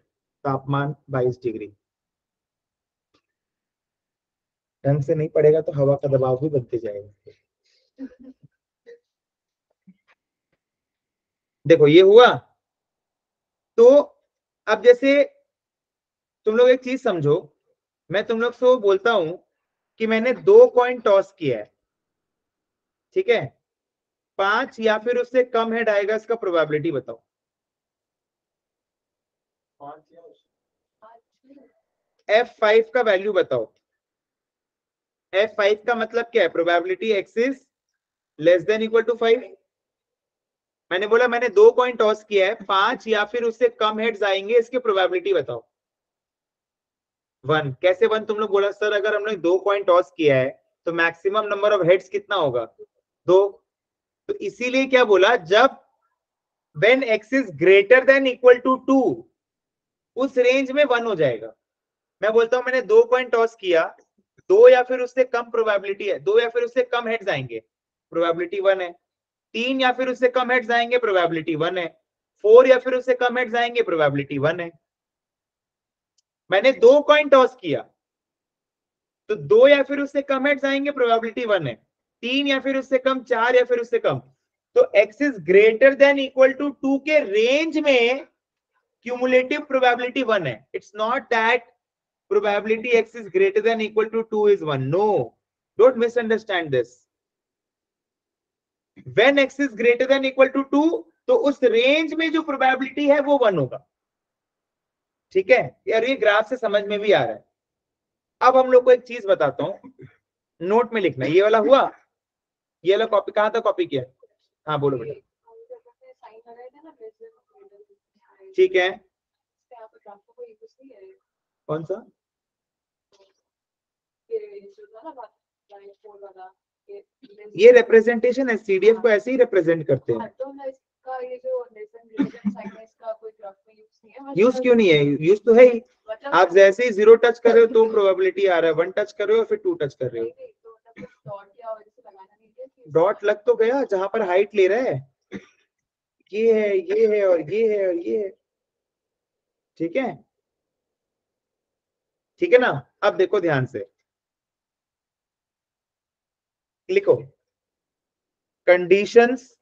तापमान 22 डिग्री। ढंग से नहीं पड़ेगा तो हवा का दबाव भी बनते जाएगा। देखो ये हुआ। तो अब जैसे तुम लोग एक चीज़ समझो मैं तुम लोग से बोलता हूँ कि मैंने दो कॉइन टॉस किया है। ठीक है? पाँच या फिर उससे कम है आएगा इसका प्रोबेबिलिटी बताओ। एफ़ फाइव का वैल्यू बताओ। एफ़ फाइव का मतलब क्या है? Probability x is less than equal to five मैंने बोला, मैंने दो कॉइन टॉस किया है, पाँच या फिर उससे कम हेड्स आएँगे, इसकी प्रोबेबिलिटी बताओ। वन कैसे वन तुम लोग बोला, सर, अगर हमने दो कॉइन टॉस किया है तो मैक्सिमम नंबर ऑफ़ हेड्स कितना होगा? दो। तो इसीलिए क्या बोला, जब when x is greater than equal to two उस रेंज में वन हो जाएगा। मैं बोलता हूँ, मैंने दो कॉइन टॉस किया दो या फिर उससे कम प्रोबेबिलिटी है, दो या फिर उससे कम हेड्स आएँगे प्रोबेबिलिटी वन है। तीन या फिर उससे कम हेड्स आएँगे प्रोबेबिलिटी वन है। फोर या फिर उससे कम हेड्स आएँगे प्रोबेबिलिटी वन है। मैंने दो कॉइन टॉस किया। तो दो या फिर उससे कम हेड्स आएँगे प्रोबेबिलिटी वन है। तीन या फिर उससे कम, चार या फिर उससे कम। तो x is greater than equal to two के रेंज में क्यूमुलेटिव प्रोबेबिलिटी वन है। It's not that probability x is greater than equal to 2 is 1 no. Don't misunderstand this. When x is greater than equal to 2 तो उस range में जो probability है वो one होगा। ठीक है? यार ये ग्राफ से समझ में भी आ रहा है। अब हम लोग को एक चीज़ बताता हूँ। नोट में लिखना। ये वाला हुआ? ये वाला कॉपी कहाँ तक कॉपी किया? हाँ बोलो बेटा। थे ठीक है। कौन सा? ये रिप्रेजेंटेशन है सीडीएफ को ऐसे ही रिप्रेजेंट करते हैं। तो यूज़ क्यों नहीं है? यूज़ तो है ही। मतलब आप जैसे ही ज़ीरो टच कर रहे हो तो प्रोबेबिलिटी आ रहा है। वन टच कर रहे हो फिर टू टच कर रहे हो। नहीं, तो मतलब डॉट डॉट लग तो गया जहाँ पर हाइट ले रहा है। ये है ये है और ये है और ये है। ठीक है? ठीक है ना? अब देखो ध्यान से। लिखो। कंडीशंस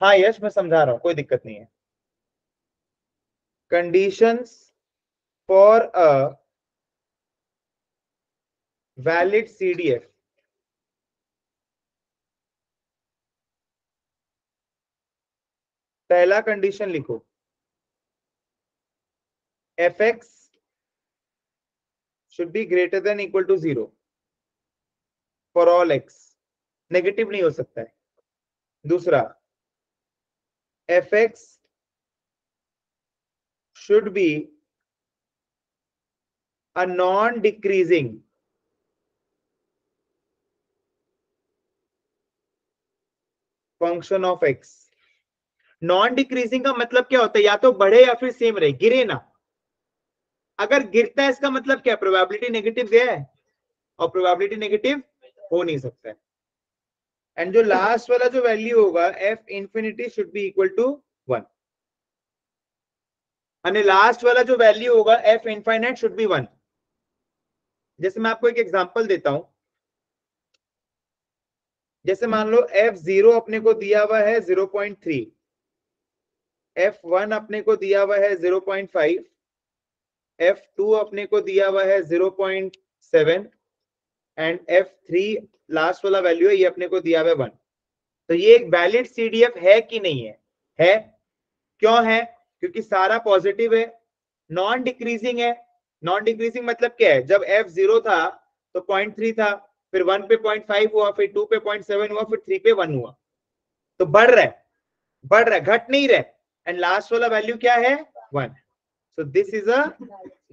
हाँ यश मैं समझा रहा हूँ, कोई दिक्कत नहीं है। Conditions for a valid CDF पहला कंडीशन लिखो। F x should be greater than equal to zero for all x negative नहीं हो सकता है। दूसरा f x should be a non decreasing function of x non decreasing का मतलब क्या होता है? या तो बढ़े या फिर सेम रहे, गिरे ना। अगर गिरता है, इसका मतलब क्या? प्रोबेबिलिटी नेगेटिव गया है। और प्रोबेबिलिटी नेगेटिव हो नहीं सकता है। एंड जो लास्ट वाला जो वैल्यू होगा f infinity should be equal to one અને लास्ट वाला जो वैल्यू होगा f infinite should be one जैसे मैं आपको एक एग्जांपल देता हूँ। जैसे मान लो एफ़ ज़ीरो अपने को दिया हुआ है zero point three f one अपने को दिया हुआ है zero point five f two अपने को दिया हुआ है zero point seven and f three last वाला वैल्यू है, ये अपने को दिया हुआ वन तो ये एक वैलिड सीडीएफ है कि नहीं है? है। क्यों है? क्योंकि सारा पॉजिटिव है नॉन डिक्रीजिंग है। नॉन डिक्रीजिंग मतलब क्या है? जब एफ़ ज़ीरो था तो पॉइंट थ्री था, फिर वन पे पॉइंट फाइव हुआ, फिर टू पे पॉइंट सेवन हुआ, फिर थ्री पे वन हुआ। तो बढ़ रहा है, बढ़ रहा है, घट नहीं रहा एंड लास्ट वाला वैल्यू क्या है? One so this is a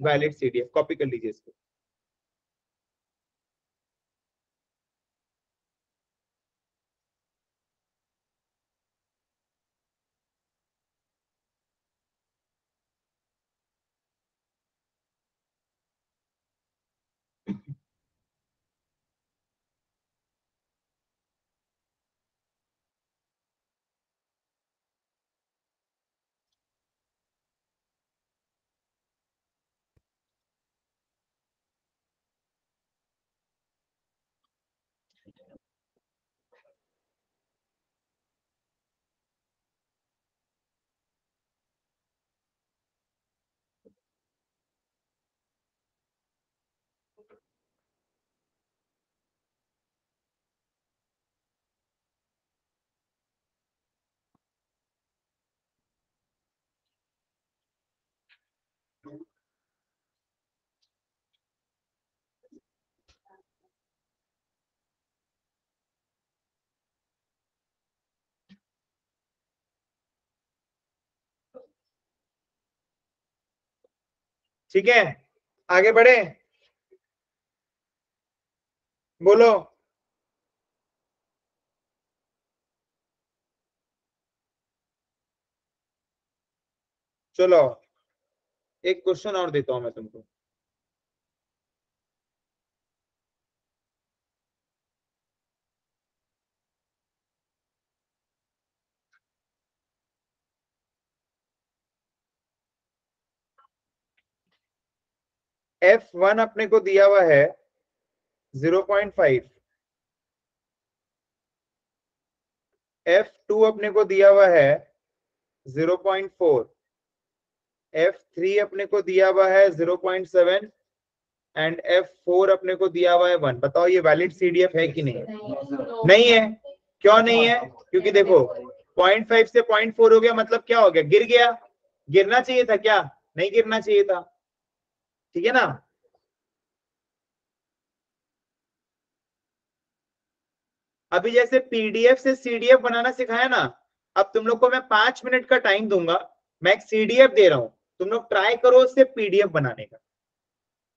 valid CDF copy कर लीजिए इसको। ठीक है आगे बढ़े। बोलो। चलो। एक क्वेश्चन और देता हूँ मैं तुमको। एफ़ वन अपने को दिया हुआ है zero point five f two अपने को दिया हुआ है zero point four f three अपने को दिया हुआ है zero point seven and f four अपने को दिया हुआ है वन बताओ ये वैलिड सीडीएफ है कि नहीं? है नहीं है। क्यों नहीं है? क्योंकि देखो पॉइंट फाइव से पॉइंट फोर हो गया मतलब क्या हो गया? गिर गया। गिरना चाहिए था क्या? नहीं गिरना चाहिए था। ठीक है ना? अभी जैसे पीडीएफ से सीडीएफ बनाना सिखाया ना, अब तुम लोग को मैं पाँच मिनट का टाइम दूँगा। मैं एक सीडीएफ दे रहा हूँ। तुम लोग ट्राई करो उससे पीडीएफ बनाने का।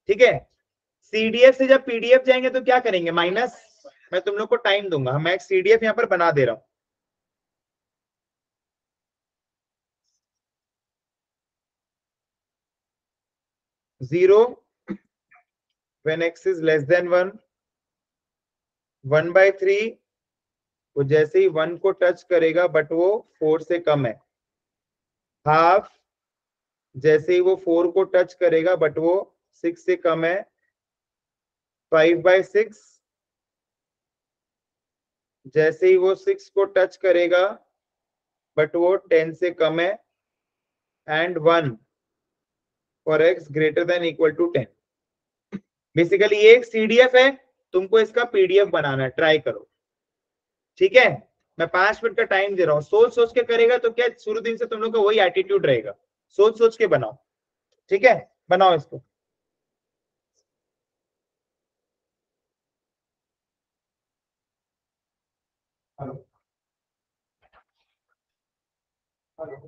ठीक है? सीडीएफ से जब पीडीएफ जाएँगे तो क्या करेंगे? माइनस मैं तुम लोग को टाइम दूँगा। मैं एक सीडीएफ यहाँ पर बना दे रहा हूँ। Zero when x is less than one one by three वो जैसे ही वन को टच करेगा बट वो फोर से कम है। हाफ़ जैसे ही वो फोर को टच करेगा बट वो सिक्स से कम है फाइव बाय सिक्स जैसे ही वो सिक्स को टच करेगा बट वो टेन से कम है and one for x greater than equal to ten basically ये एक सीडीएफ है, तुमको इसका पीडीएफ बनाना है ट्राई करो। ठीक है? मैं पाँच मिनट का टाइम दे रहा हूँ। सोच सोच के करेगा तो क्या शुरू दिन से तुम लोग का वही एटीट्यूड रहेगा। सोच सोच के बनाओ। ठीक है? बनाओ इसको। हेलो। हेलो।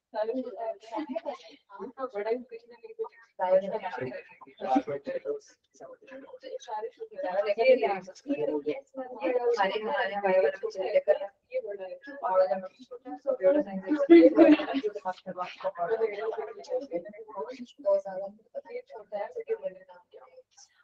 छोटा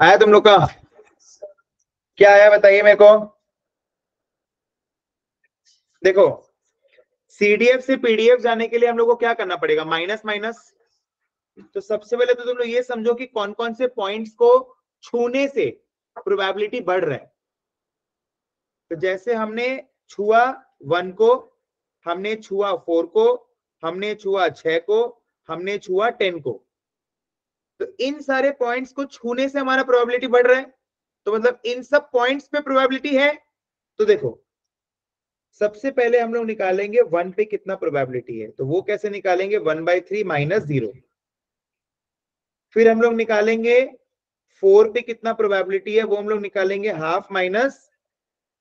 आया तुम लोग का? क्या आया बताइए मेरे को? देखो सीडीएफ से पीडीएफ जाने के लिए हम लोग को क्या करना पड़ेगा? माइनस माइनस तो सबसे पहले तो तुम लोग ये समझो कि कौन कौन से पॉइंट्स को छूने से प्रोबेबिलिटी बढ़ रहा है। तो जैसे हमने छुआ वन को, हमने छुआ फोर को, हमने छुआ छह को, हमने छुआ टेन को। तो इन सारे पॉइंट्स को छूने से हमारा प्रोबेबिलिटी बढ़ रहा है। तो मतलब इन सब पॉइंट्स पे प्रोबेबिलिटी है तो देखो, सबसे पहले हम लोग निकालेंगे वन पे कितना प्रोबेबिलिटी है। तो वो कैसे निकालेंगे? One by three minus zero फिर हम लोग निकालेंगे फोर पे कितना प्रोबेबिलिटी है, वो हम लोग निकालेंगे half minus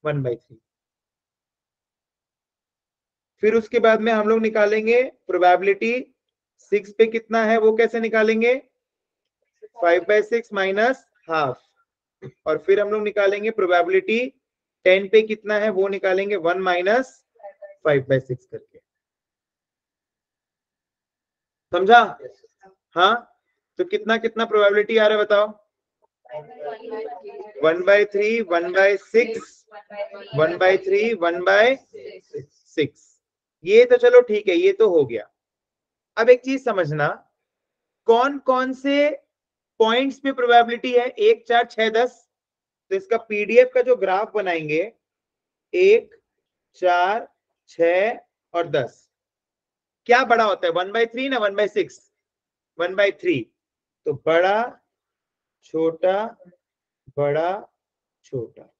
one by three फिर उसके बाद में हम लोग निकालेंगे प्रोबेबिलिटी सिक्स पे कितना है, वो कैसे निकालेंगे? Five by six minus half और फिर हम लोग निकालेंगे प्रोबेबिलिटी टेन पे कितना है वो निकालेंगे one minus five by six करके। समझा? हाँ? तो कितना कितना प्रोबेबिलिटी आ रहा है बताओ? One by three one by six one by three one by six ये तो चलो ठीक है, ये तो हो गया। अब एक चीज़ समझना कौन कौन से पॉइंट्स पे प्रोबेबिलिटी है एक, चार, छह, दस। तो इसका पीडीएफ का जो ग्राफ बनाएँगे, एक, चार छ और दस। क्या बड़ा होता है? वन बाई थ्री ना one by six one by three तो बड़ा, छोटा बड़ा, छोटा।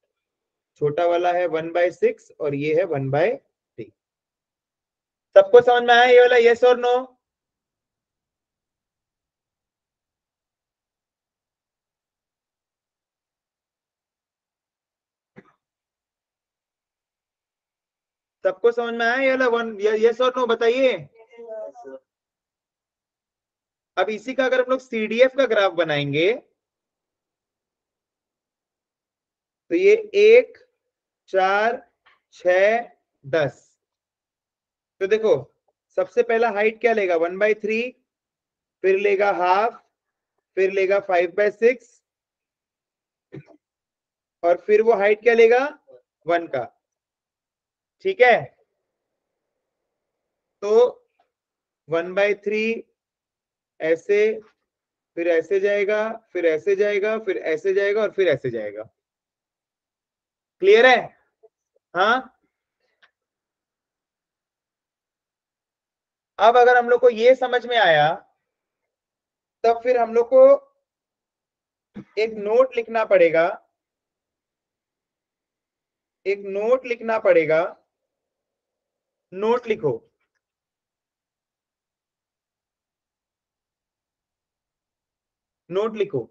छोटा वाला है वन बाय सिक्स और ये है वन बाय थ्री सबको समझ में आया ये वाला? यस और नो सबको समझ में आया? ये वन यस और नो बताइए। अब इसी का अगर हम लोग सीडीएफ का ग्राफ बनाएँगे तो ये एक, चार छ दस। तो देखो, सबसे पहला हाइट क्या लेगा? वन बाई थ्री फिर लेगा हाफ़ फिर लेगा फाइव बाय सिक्स और फिर वो हाइट क्या लेगा? वन का। ठीक है? तो वन बाई थ्री ऐसे, फिर ऐसे जाएगा, फिर ऐसे जाएगा, फिर ऐसे जाएगा और फिर ऐसे जाएगा। क्लियर है? हाँ? अब अगर हम लोग को ये समझ में आया, तब फिर हम लोग को एक नोट लिखना पड़ेगा। एक नोट लिखना पड़ेगा। नोट लिखो। नोट लिखो।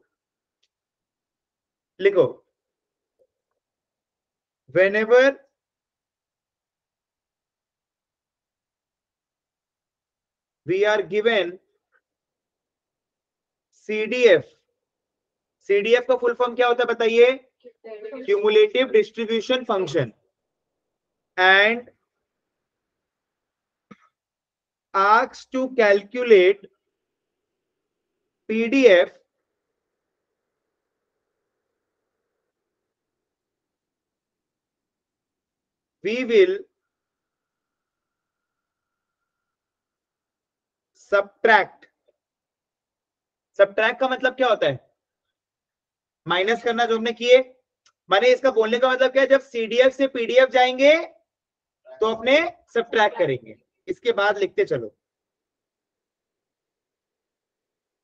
लिखो। Whenever we are given CDF CDF का फुल फॉर्म क्या होता है बताइए? Cumulative distribution function and asks to calculate PDF we will subtract. Subtract का मतलब क्या होता है? माइनस करना जो हमने किए, माने इसका बोलने का मतलब क्या है, जब सीडीएफ से पीडीएफ जाएँगे तो अपने सब्ट्रैक्ट करेंगे। इसके बाद लिखते चलो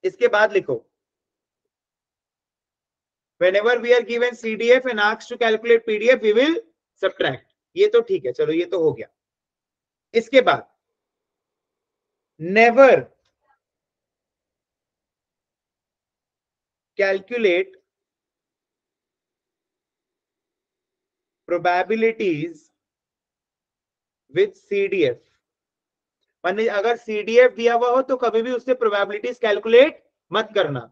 इसके बाद लिखो whenever we are given cdf and asked to calculate pdf we will subtract ये तो ठीक है चलो ये तो हो गया इसके बाद never calculate probabilities with CDF मानी अगर एफ़ दिया हुआ हो तो कभी भी उससे प्रोबेबिलिटीज कैलकुलेट मत करना।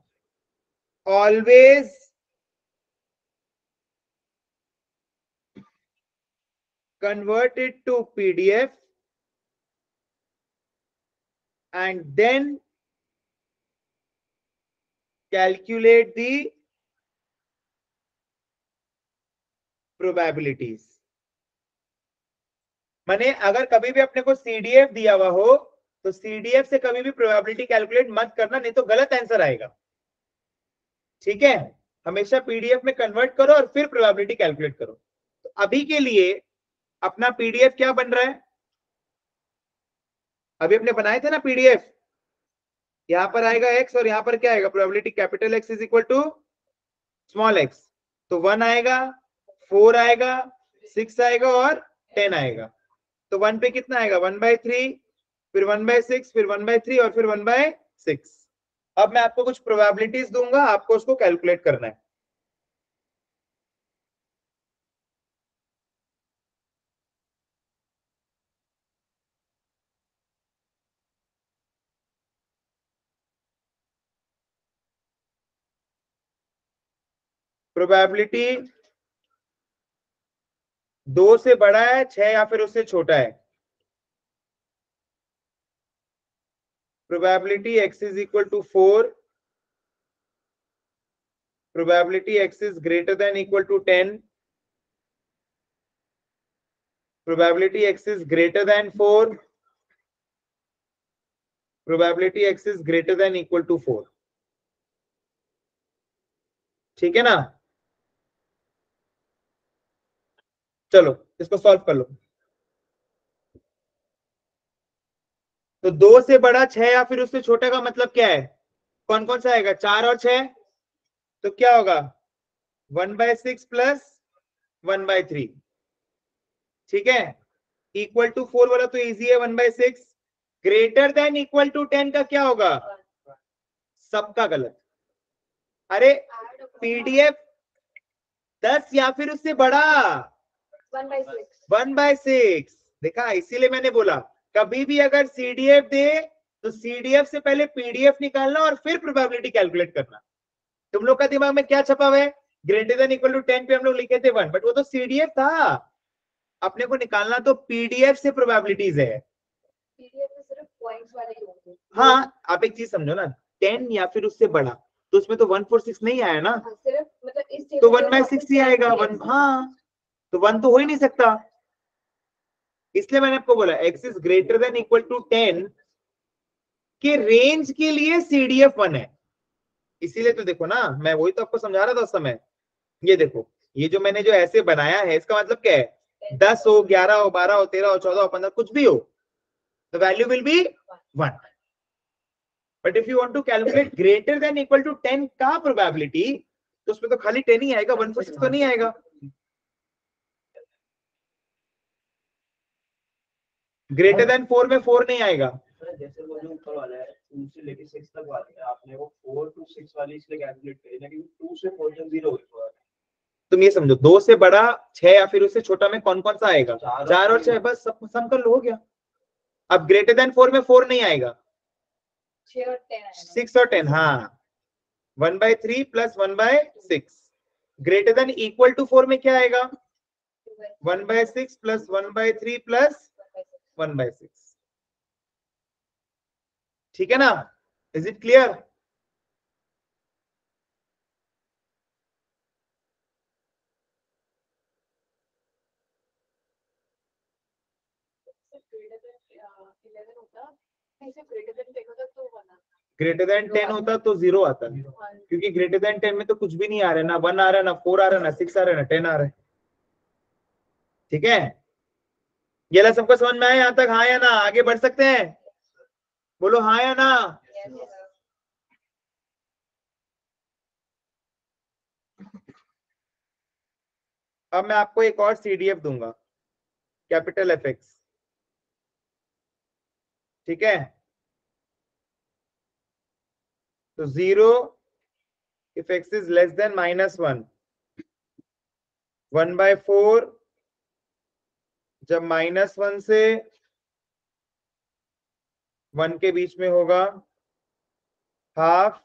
Always convert it to f and then calculate the probabilities माने अगर कभी भी अपने को सीडीएफ दिया हुआ हो तो सीडीएफ से कभी भी प्रोबेबिलिटी कैलकुलेट मत करना, नहीं तो गलत आंसर आएगा। ठीक है? हमेशा पीडीएफ में कन्वर्ट करो और फिर प्रोबेबिलिटी कैलकुलेट करो। तो अभी के लिए अपना पीडीएफ क्या बन रहा है? अभी अपने बनाए थे ना पीडीएफ यहाँ पर आएगा एक्स और यहाँ पर क्या आएगा? Probability capital x is equal to small x तो वन आएगा फोर आएगा सिक्स आएगा और टेन आएगा। तो वन पे कितना आएगा? वन बाय थ्री फिर वन बाय सिक्स फिर वन बाय थ्री और फिर वन बाय सिक्स अब मैं आपको कुछ प्रोबेबिलिटीज दूँगा, आपको उसको कैलकुलेट करना है। प्रोबेबिलिटी दो से बड़ा है, छह या फिर उससे छोटा है। Probability x is equal to four probability x is greater than equal to ten probability x is greater than four probability x is greater than equal to four ठीक है ना? चलो, इसको सॉल्व कर लो। तो दो से बड़ा छह या फिर उससे छोटे का मतलब क्या है? कौन कौन सा आएगा? चार और छह? तो क्या होगा? One by six plus one by three. ठीक है? इक्वल टू फोर वाला तो इजी है, one by six. Greater than equal to ten का क्या होगा? सबका गलत। अरे पीडीएफ दस या फिर उससे बड़ा? वन बाय सिक्स देखा इसीलिए मैंने बोला कभी भी अगर सीडीएफ दे तो सीडीएफ से पहले पीडीएफ निकालना और फिर प्रोबेबिलिटी कैलकुलेट करना। तुम लोग का दिमाग में क्या छपा हुआ है? Greater than equal to ten पे हम लोग लिखे थे वन बट वो तो सीडीएफ था। अपने को निकालना तो पीडीएफ से प्रोबेबिलिटीज है। सिर्फ़ वाले हाँ आप एक चीज़ समझो ना टेन या फिर उससे बड़ा तो उसमें तो वन फोर सिक्स नहीं आया ना। हाँ, सिर्फ़ मतलब इस तो वन बाय सिक्स ही आएगा वन हाँ। तो वन तो हो ही नहीं सकता। इसलिए मैंने आपको बोला x is greater than equal to ten के रेंज के लिए सीडीएफ वन है। इसीलिए तो देखो ना, मैं वही तो आपको समझा रहा था उस समय। ये देखो, ये जो मैंने जो ऐसे बनाया है, इसका मतलब क्या है? दस हो, ग्यारह हो, बारह हो, तेरह हो, चौदह हो, पंद्रह कुछ भी हो the value will be one but if you want to calculate greater than equal to ten का प्रोबेबिलिटी तो उसमें तो खाली टेन ही आएगा वन फोर सिक्स तो नहीं आएगा। ग्रेटर देन फोर में फोर नहीं आएगा। जैसे वो जो ऊपर वाला है टू से लेके सिक्स तक वाले है आपने वो फोर टू सिक्स वाली इसलिए कैलकुलेट करी लेकिन टू से फोर तक ज़ीरो तुम ये समझो दो से बड़ा छह या फिर उससे छोटा में कौन कौन सा आएगा? चार चार और छह। बस सब सम कर लो हो गया। अब ग्रेटर देन फोर में फोर नहीं आएगा। सिक्स और टेन हाँ। One by three plus one by six greater than equal to four में क्या आएगा? One by six plus one by three plus. One by six ठीक है ना? इज़ इट क्लियर सिर्फ़ greater than, 11 होता, नहीं, सिर्फ़ greater than 10 होता one आता। ग्रेटर देन टेन होता तो ज़ीरो आता। क्योंकि ग्रेटर देन टेन में तो कुछ भी नहीं आ रहा है ना। वन आ रहा है ना फोर आ रहा है ना सिक्स आ रहा है ना टेन आ रहा है। ठीक है? ये ला सबको समझ में आया यहाँ तक हाँ या ना? आगे बढ़ सकते हैं? बोलो हाँ या ना. अब मैं आपको एक और सीडीएफ दूँगा कैपिटल एफ़ एक्स ठीक है? तो zero if x is less than minus one one by four जब माइनस वन से वन के बीच में होगा हाफ़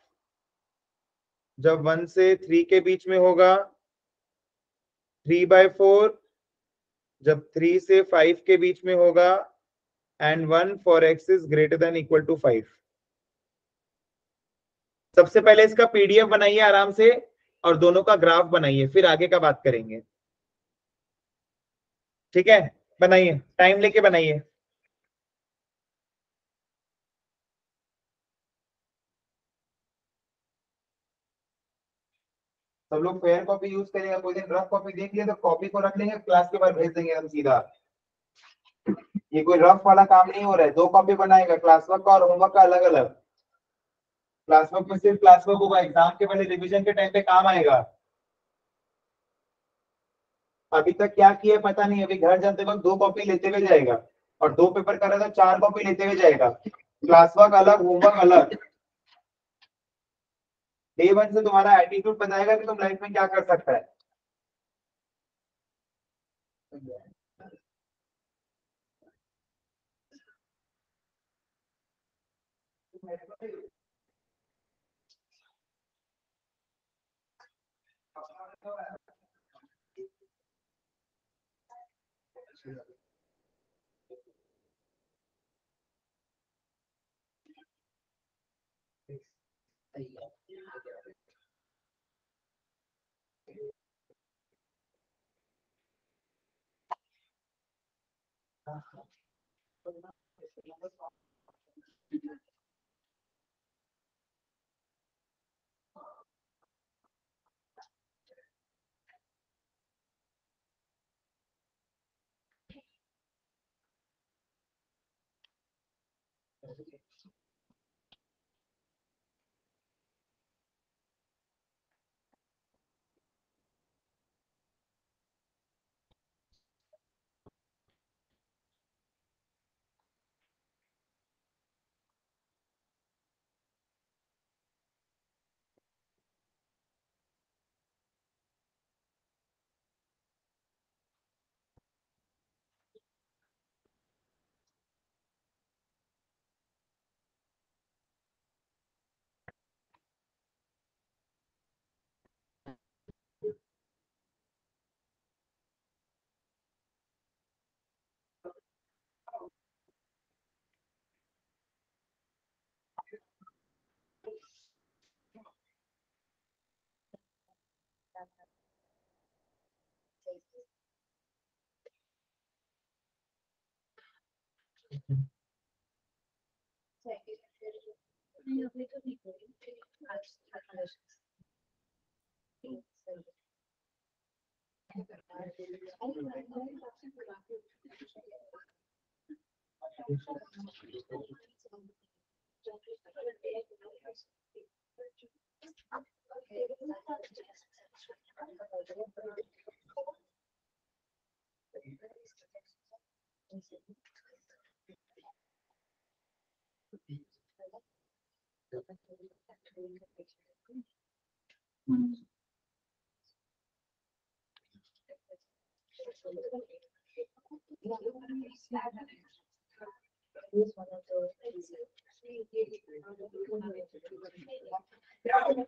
जब वन से थ्री के बीच में होगा थ्री बाय फोर जब थ्री से फाइव के बीच में होगा and one for x is greater than equal to five सबसे पहले इसका पीडीएफ बनाइए आराम से और दोनों का ग्राफ बनाइए, फिर आगे का बात करेंगे। ठीक है? बनाइए टाइम लेके बनाइए। सब लोग फेयर कॉपी यूज़ करेगा, कोई दिन रफ कॉपी देख लिया तो कॉपी को रख लेंगे क्लास के बाद भेज देंगे हम सीधा। ये कोई रफ वाला काम नहीं हो रहा है, दो कॉपी बनाएगा क्लास वर्क का और होमवर्क का अलग अलग क्लास वर्क में सिर्फ़ क्लास वर्क होगा एग्ज़ाम के पहले रिवीजन के टाइम पे काम आएगा। अभी तक क्या किया पता नहीं, अभी घर जाते वक्त दो कॉपी लेते हुए जाएगा। और दो पेपर कर रहा था, चार कॉपी लेते हुए जाएगा। क्लास वर्क अलग होमवर्क अलग। डे वन से तुम्हारा एटीट्यूड बताएगा कि तुम लाइफ में क्या कर सकता है। Okay. Okay. Gracias.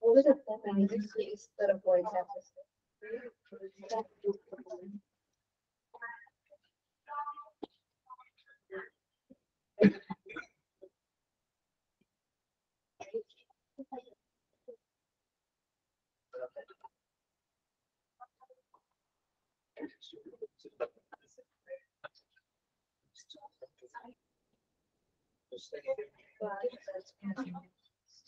What is a full music case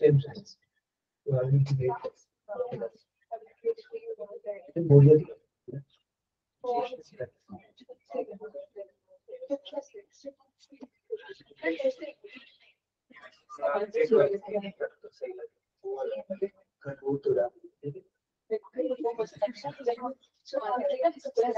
Same you So I need to make.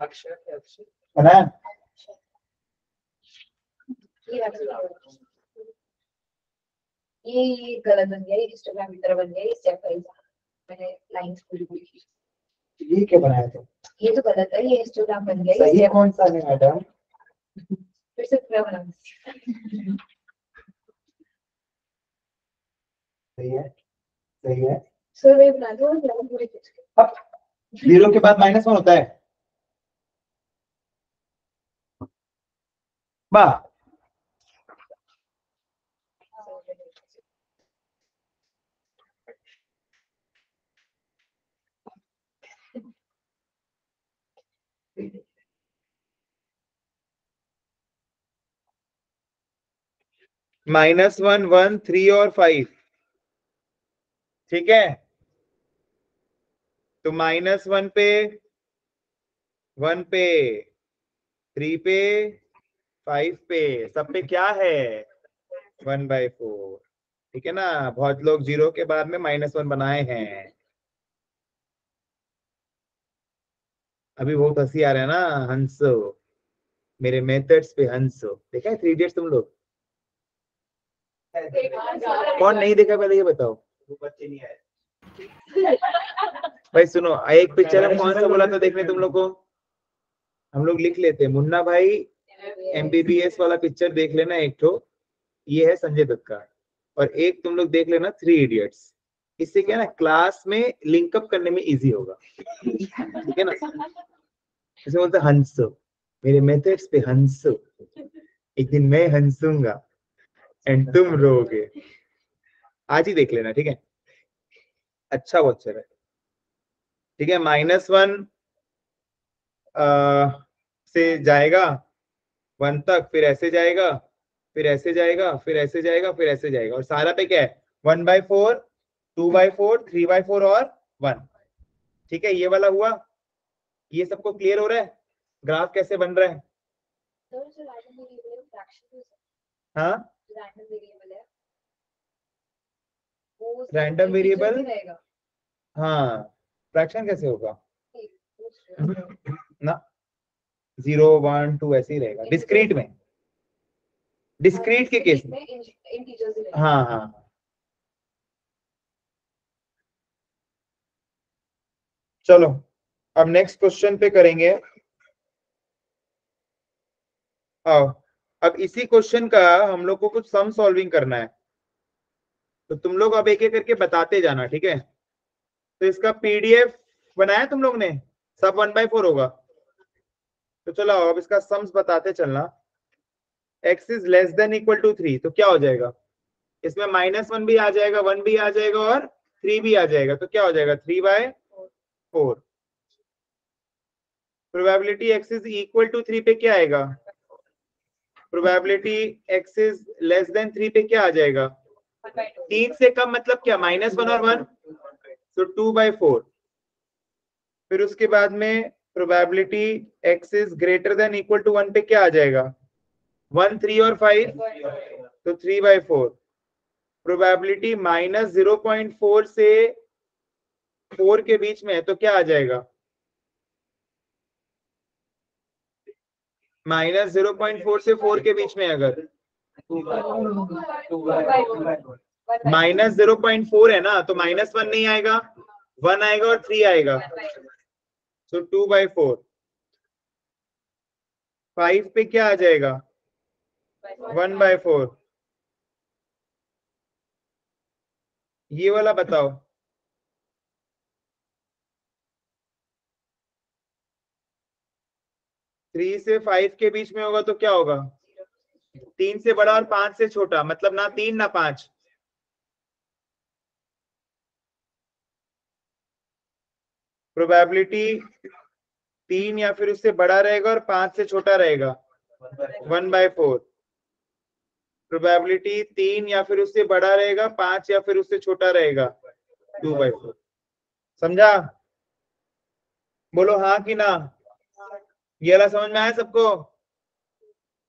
अक्षर अक्षर बना है? ये गलत बन गया ये हिस्टोग्राम की तरह बन गया स्टेप वाइज मैंने लाइंस पूरी पूरी की ये क्या बनाया था ये तो गलत है ये हिस्टोग्राम बन गया सही कौन सा है मैडम फिर से पूरा बना सही है सही है सर मैं बना दूँ और पूरी ज़ीरो के बाद माइनस वन होता है माइनस वन वन, थ्री और फाइव। ठीक है? तो माइनस वन पे वन पे, थ्री पे फाइव पे। सब पे क्या है? वन बाय फोर ठीक है ना? बहुत लोग ज़ीरो के बाद में माइनस वन बनाए हैं। अभी बहुत हँसी आ रहा है ना, हंसो। मेरे मेथड्स पे हंसो। देखा है थ्री इडियट्स तुम लोग? कौन नहीं देखा? पहले ये बताओ। वो बच्चे नहीं भाई सुनो, एक पिक्चर में कौन सा बोला था देखने तुम लोग को? हम लोग लिख लेते मुन्ना भाई एमबीबीएस वाला पिक्चर देख लेना एक ठो। ये है संजय दत्त का। और एक तुम लोग देख लेना थ्री इडियट्स इससे क्या ना क्लास में लिंकअप करने में इजी होगा। ठीक है ना? जैसे बोलते हंसो। मेरे मेथड्स पे हंसो। एक दिन मैं हंसूँगा। एंड तुम रोगे आज ही देख लेना, ठीक है? अच्छा वॉचर है। ठीक है माइनस वन से जाएगा। वन तक फिर ऐसे जाएगा फिर ऐसे जाएगा फिर ऐसे जाएगा फिर ऐसे जाएगा। और सारा पे क्या है? One by four two by four three by four और वन। ठीक है ये वाला हुआ। ये सबको क्लियर हो रहा है? ग्राफ कैसे बन रहा है? रैंडम वेरिएबल हाँ रैंडम वेरिएबल है variable? ही हाँ। फ्रैक्शन कैसे होगा? ना। ज़ीरो वन टू ऐसे ही रहेगा। डिस्क्रीट में। डिस्क्रीट के केस में। ही हाँ हाँ हाँ। चलो अब नेक्स्ट क्वेश्चन पे करेंगे। आओ अब इसी क्वेश्चन का हम लोग को कुछ सम सॉल्विंग करना है। तो तुम लोग अब एक एक करके बताते जाना ठीक है? तो इसका पीडीएफ बनाया तुम लोग ने? सब वन बाय फोर होगा। तो चलो अब इसका सम्स बताते चलना। X is less than equal to three तो क्या हो जाएगा? इसमें माइनस वन भी आ जाएगा वन भी आ जाएगा और थ्री भी आ जाएगा तो क्या हो जाएगा? Three by four probability x is equal to three पे क्या आएगा? Probability x is less than three पे क्या आ जाएगा? तीन से कम मतलब क्या? माइनस वन और वन तो टू बाय फोर फिर उसके बाद में probability x is greater than equal to one पे क्या आ जाएगा? वन थ्री और फाइव तो three by four probability minus zero point four से फोर के बीच में है तो क्या आ जाएगा? माइनस ज़ीरो पॉइंट फोर से फोर के बीच में अगर। माइनस ज़ीरो पॉइंट फोर है ना तो माइनस वन नहीं आएगा वन आएगा और थ्री आएगा। So two by four five पे क्या आ जाएगा? वन बाय फोर ये वाला बताओ। थ्री से फाइव के बीच में होगा तो क्या होगा? तीन से बड़ा और पाँच से छोटा मतलब ना तीन, ना पाँच। प्रोबेबिलिटी तीन या फिर उससे बड़ा रहेगा और पाँच से छोटा रहेगा। वन बाय फोर प्रोबेबिलिटी तीन या फिर उससे बड़ा रहेगा पाँच या फिर उससे छोटा रहेगा। टू बाई फोर समझा? बोलो हाँ कि ना? ये वाला समझ में आया सबको?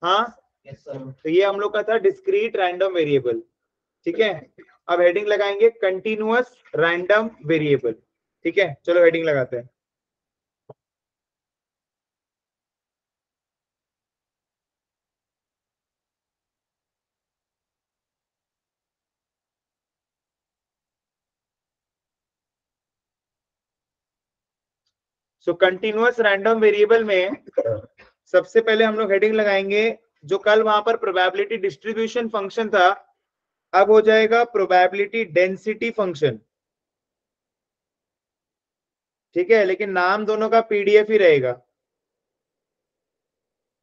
हाँ? सर तो ये हम लोग का था डिस्क्रीट रैंडम वेरिएबल ठीक है? अब हेडिंग लगाएँगे कंटिन्यूअस रैंडम वेरिएबल ठीक है? चलो हेडिंग लगाते हैं। सो कंटिन्यूस रैंडम वेरिएबल में सबसे पहले हम लोग हेडिंग लगाएँगे, जो कल वहाँ पर प्रोबेबिलिटी डिस्ट्रीब्यूशन फ़ंक्शन था, अब हो जाएगा प्रोबेबिलिटी डेंसिटी फ़ंक्शन ठीक है, लेकिन नाम दोनों का पीडीएफ ही रहेगा।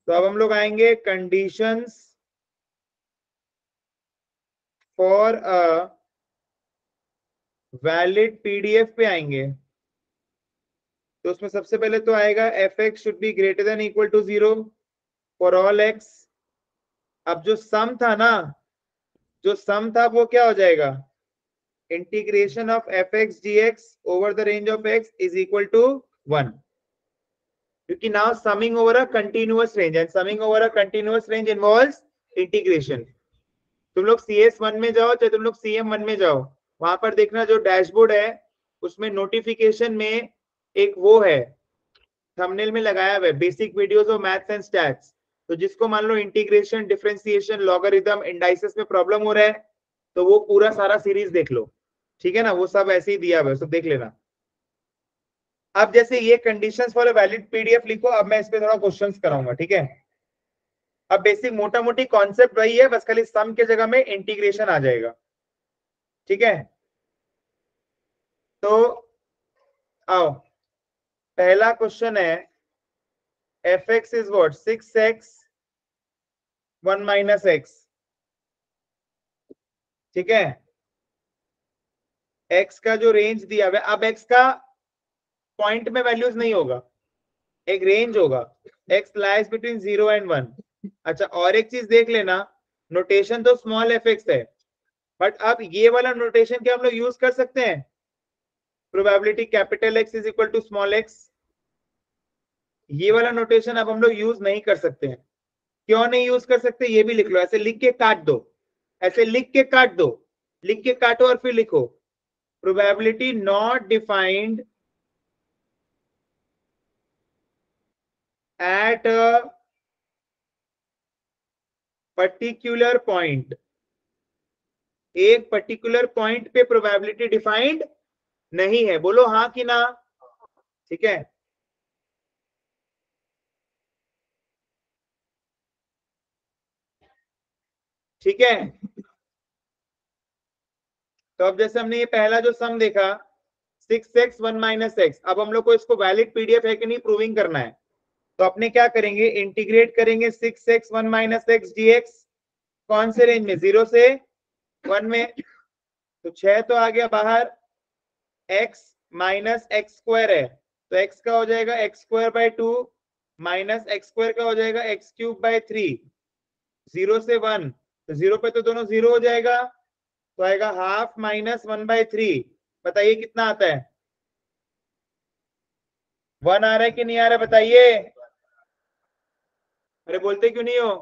तो अब हम लोग आएँगे conditions for a valid PDF पे आएँगे। तो उसमें सबसे पहले तो आएगा f x should be greater than equal to zero for all x अब जो सम था ना, जो सम था वो क्या हो जाएगा? F x g x over the range of x is equal to one क्योंकि now summing over a continuous range and summing over a continuous range involves integration तुम लोग सी एस वन में जाओ, चाहे तुम लोग सी एम वन में जाओ, वहाँ पर देखना जो डैशबोर्ड है, उसमें नोटिफिकेशन में एक वो है थंबनेल में लगाया हुआ basic videos of maths and stats तो जिसको मान लो इंटीग्रेशन डिफरेंशिएशन लॉगरिथम इंडाइसेस में प्रॉब्लम हो रहा है तो वो पूरा सारा सीरीज़ देख लो। ठीक है ना? वो सब ऐसे ही दिया हुआ है सब देख लेना। अब जैसे ये कंडीशन फॉर वैलिड पीडीएफ लिखो, अब मैं इस पे थोड़ा क्वेश्चन कराऊँगा, ठीक है? अब बेसिक मोटा मोटी कॉन्सेप्ट वही है, बस खाली सम के जगह में इंटीग्रेशन आ जाएगा। ठीक है? तो आओ, पहला क्वेश्चन है f x is what six x one minus x ठीक है? एक्स का जो रेंज दिया हुआ अब एक्स का पॉइंट में वैल्यूज़ नहीं होगा। एक रेंज होगा। X lies between zero and one अच्छा और एक चीज़ देख लेना। नोटेशन तो स्मॉल एफ़ एक्स है। बट अब ये वाला नोटेशन क्या हम लोग यूज़ कर सकते हैं? Probability capital x is equal to small x ये वाला नोटेशन अब हम लोग यूज़ नहीं कर सकते हैं। क्यों नहीं यूज़ कर सकते? ये भी लिख लो। ऐसे लिख के काट दो। ऐसे लिख के काट दो। लिख के काटो और फिर लिखो। Probability not defined at a particular point एक पर्टिकुलर पॉइंट पे प्रोबेबिलिटी डिफाइंड नहीं है। बोलो हाँ कि ना? ठीक है? ठीक है? तो अब जैसे हमने ये पहला जो सम देखा six x one minus x अब हम लोग को इसको वैलिड पीडीएफ है कि नहीं प्रूविंग करना है? तो अपने क्या करेंगे? इंटीग्रेट करेंगे six x one minus x d x कौन से रेंज में? ज़ीरो से वन में। तो छह तो आ गया बाहर। एक्स माइनस एक्स स्क्वायर है। तो एक्स का हो जाएगा x square by two minus x square का हो जाएगा x cube by three zero से वन तो ज़ीरो पे तो दोनों ज़ीरो हो जाएगा। तो आएगा half minus one by three बताइए कितना आता है? वन आ रहा है कि नहीं आ रहा? बताइए। अरे बोलते क्यों नहीं हो?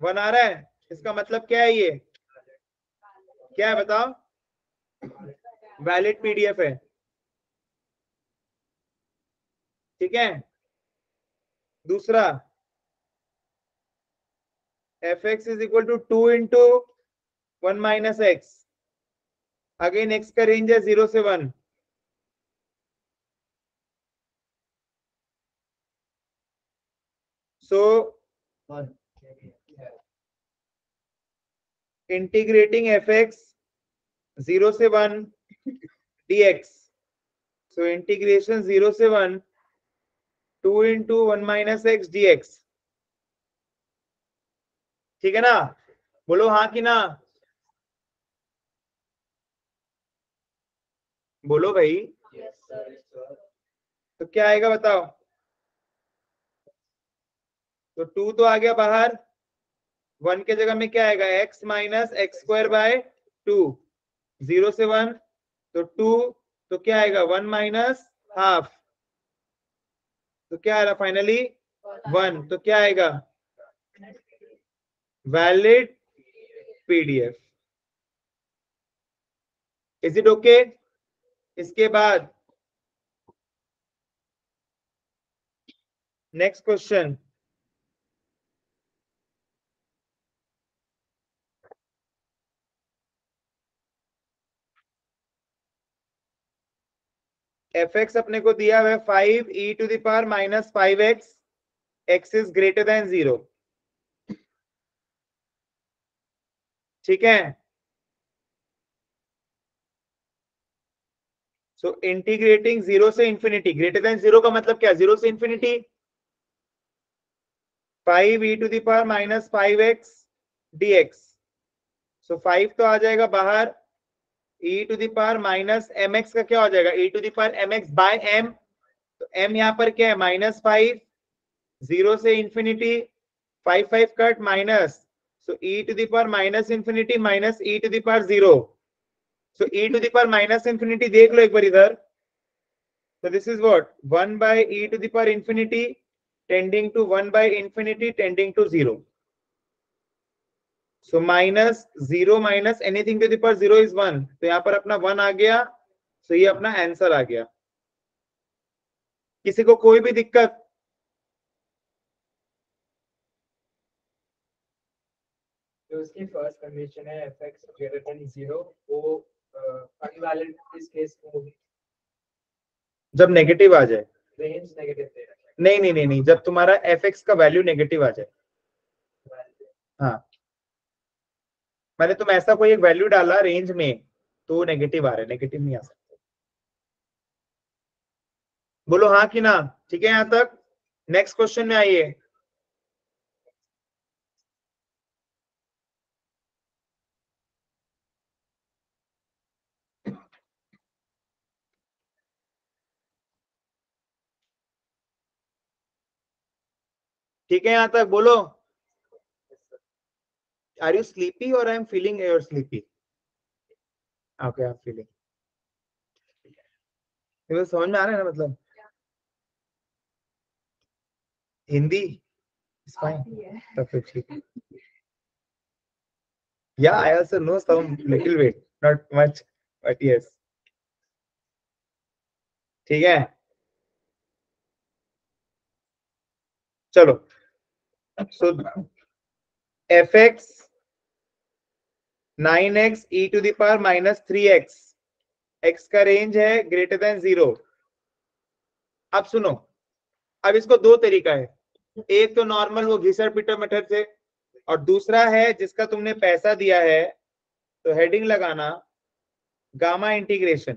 वन आ रहा है? इसका मतलब क्या है ये? क्या है बताओ? वैलिड पीडीएफ है। ठीक है? दूसरा। F x is equal to two into one minus x again x का रेंज है ज़ीरो से वन सो integrating fx 0 से 1 dx. So, integration 0 से 1 2 into 1 minus x dx. ठीक है ना? बोलो हाँ कि ना? बोलो भाई। Yes, तो क्या आएगा बताओ? तो टू तो आ गया बाहर। वन के जगह में क्या आएगा? X minus x square by two zero से वन तो टू तो क्या आएगा? वन माइनस हाफ़ तो क्या आ रहा फाइनली वन तो क्या आएगा? Valid PDF is it okay इसके बाद नेक्स्ट क्वेश्चन एफ़ एक्स अपने को दिया हुआ है five e to the power minus five x x is greater than zero ठीक है? सो इंटीग्रेटिंग ज़ीरो से इंफिनिटी ग्रेटर देन ज़ीरो का मतलब क्या? ज़ीरो से infinity five e to the power minus five x d x so five तो आ जाएगा बाहर e to the power minus m x का क्या हो जाएगा? e to the power m x by m तो m यहाँ पर क्या है? माइनस फाइव ज़ीरो से infinity five five cut minus so e to the power minus infinity minus e to the power zero so e to the power minus infinity देख लो एक बार इधर so this is what 1 by e to the power infinity tending to 1 by infinity tending to 0 so minus 0 minus anything to the power 0 is 1 तो यहाँ पर अपना 1 आ गया so ये अपना आंसर आ गया किसी को कोई भी दिक्कत उसकी फ़र्स्ट कंडीशन है f x greater than zero वो अनवैलिड इस केस में होगी? जब नेगेटिव आ जाए। रेंज नेगेटिव दे रहा है। नहीं नहीं नहीं नहीं जब तुम्हारा एफ़ एक्स का वैल्यू नेगेटिव आ जाए। हाँ। मैंने तुम ऐसा कोई एक वैल्यू डाला रेंज में तो नेगेटिव आ रहा है नेगेटिव नहीं आ सकता। बोलो हाँ कि ना ठीक है यहाँ तक? नेक्स्ट क्वेश्चन में आइए। ठीक है यहाँ तक बोलो। आर यू स्लीपी और I am feeling your sleepy okay I am feeling ये समझ में आ रहा है ना मतलब? हिंदी? इज़ फाइन ठीक yeah i also know some little bit not much but yes. ठीक है। चलो। So nine x e to the power minus three x x का रेंज है ग्रेटर देन ज़ीरो अब सुनो, अब इसको दो तरीका है। एक तो नॉर्मल वो घिसर पिटर मेथड से, और दूसरा है जिसका तुमने पैसा दिया है तो हेडिंग लगाना गामा इंटीग्रेशन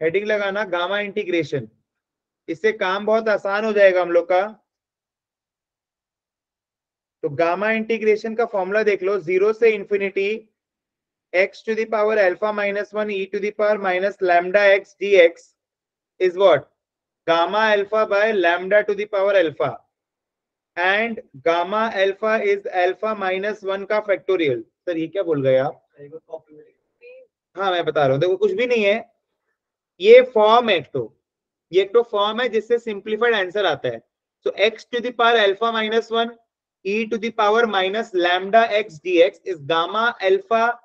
हेडिंग लगाना गामा इंटीग्रेशन इससे काम बहुत आसान हो जाएगा हम लोग का। तो गामा इंटीग्रेशन का फॉर्मूला देख लो ज़ीरो से infinity x to the power alpha minus one e to the power minus lambda x d x is what gamma alpha by lambda to the power alpha and gamma alpha is alpha minus one का factorial sir ये क्या बोल गए आप? हाँ मैं बता रहा हूँ। देखो कुछ भी नहीं है। ये फॉर्म है एक तो। ये एक तो फॉर्म है जिससे सिंप्लीफाइड आंसर आता है। So x to the power alpha minus one e to the power minus lambda x dx is gamma alpha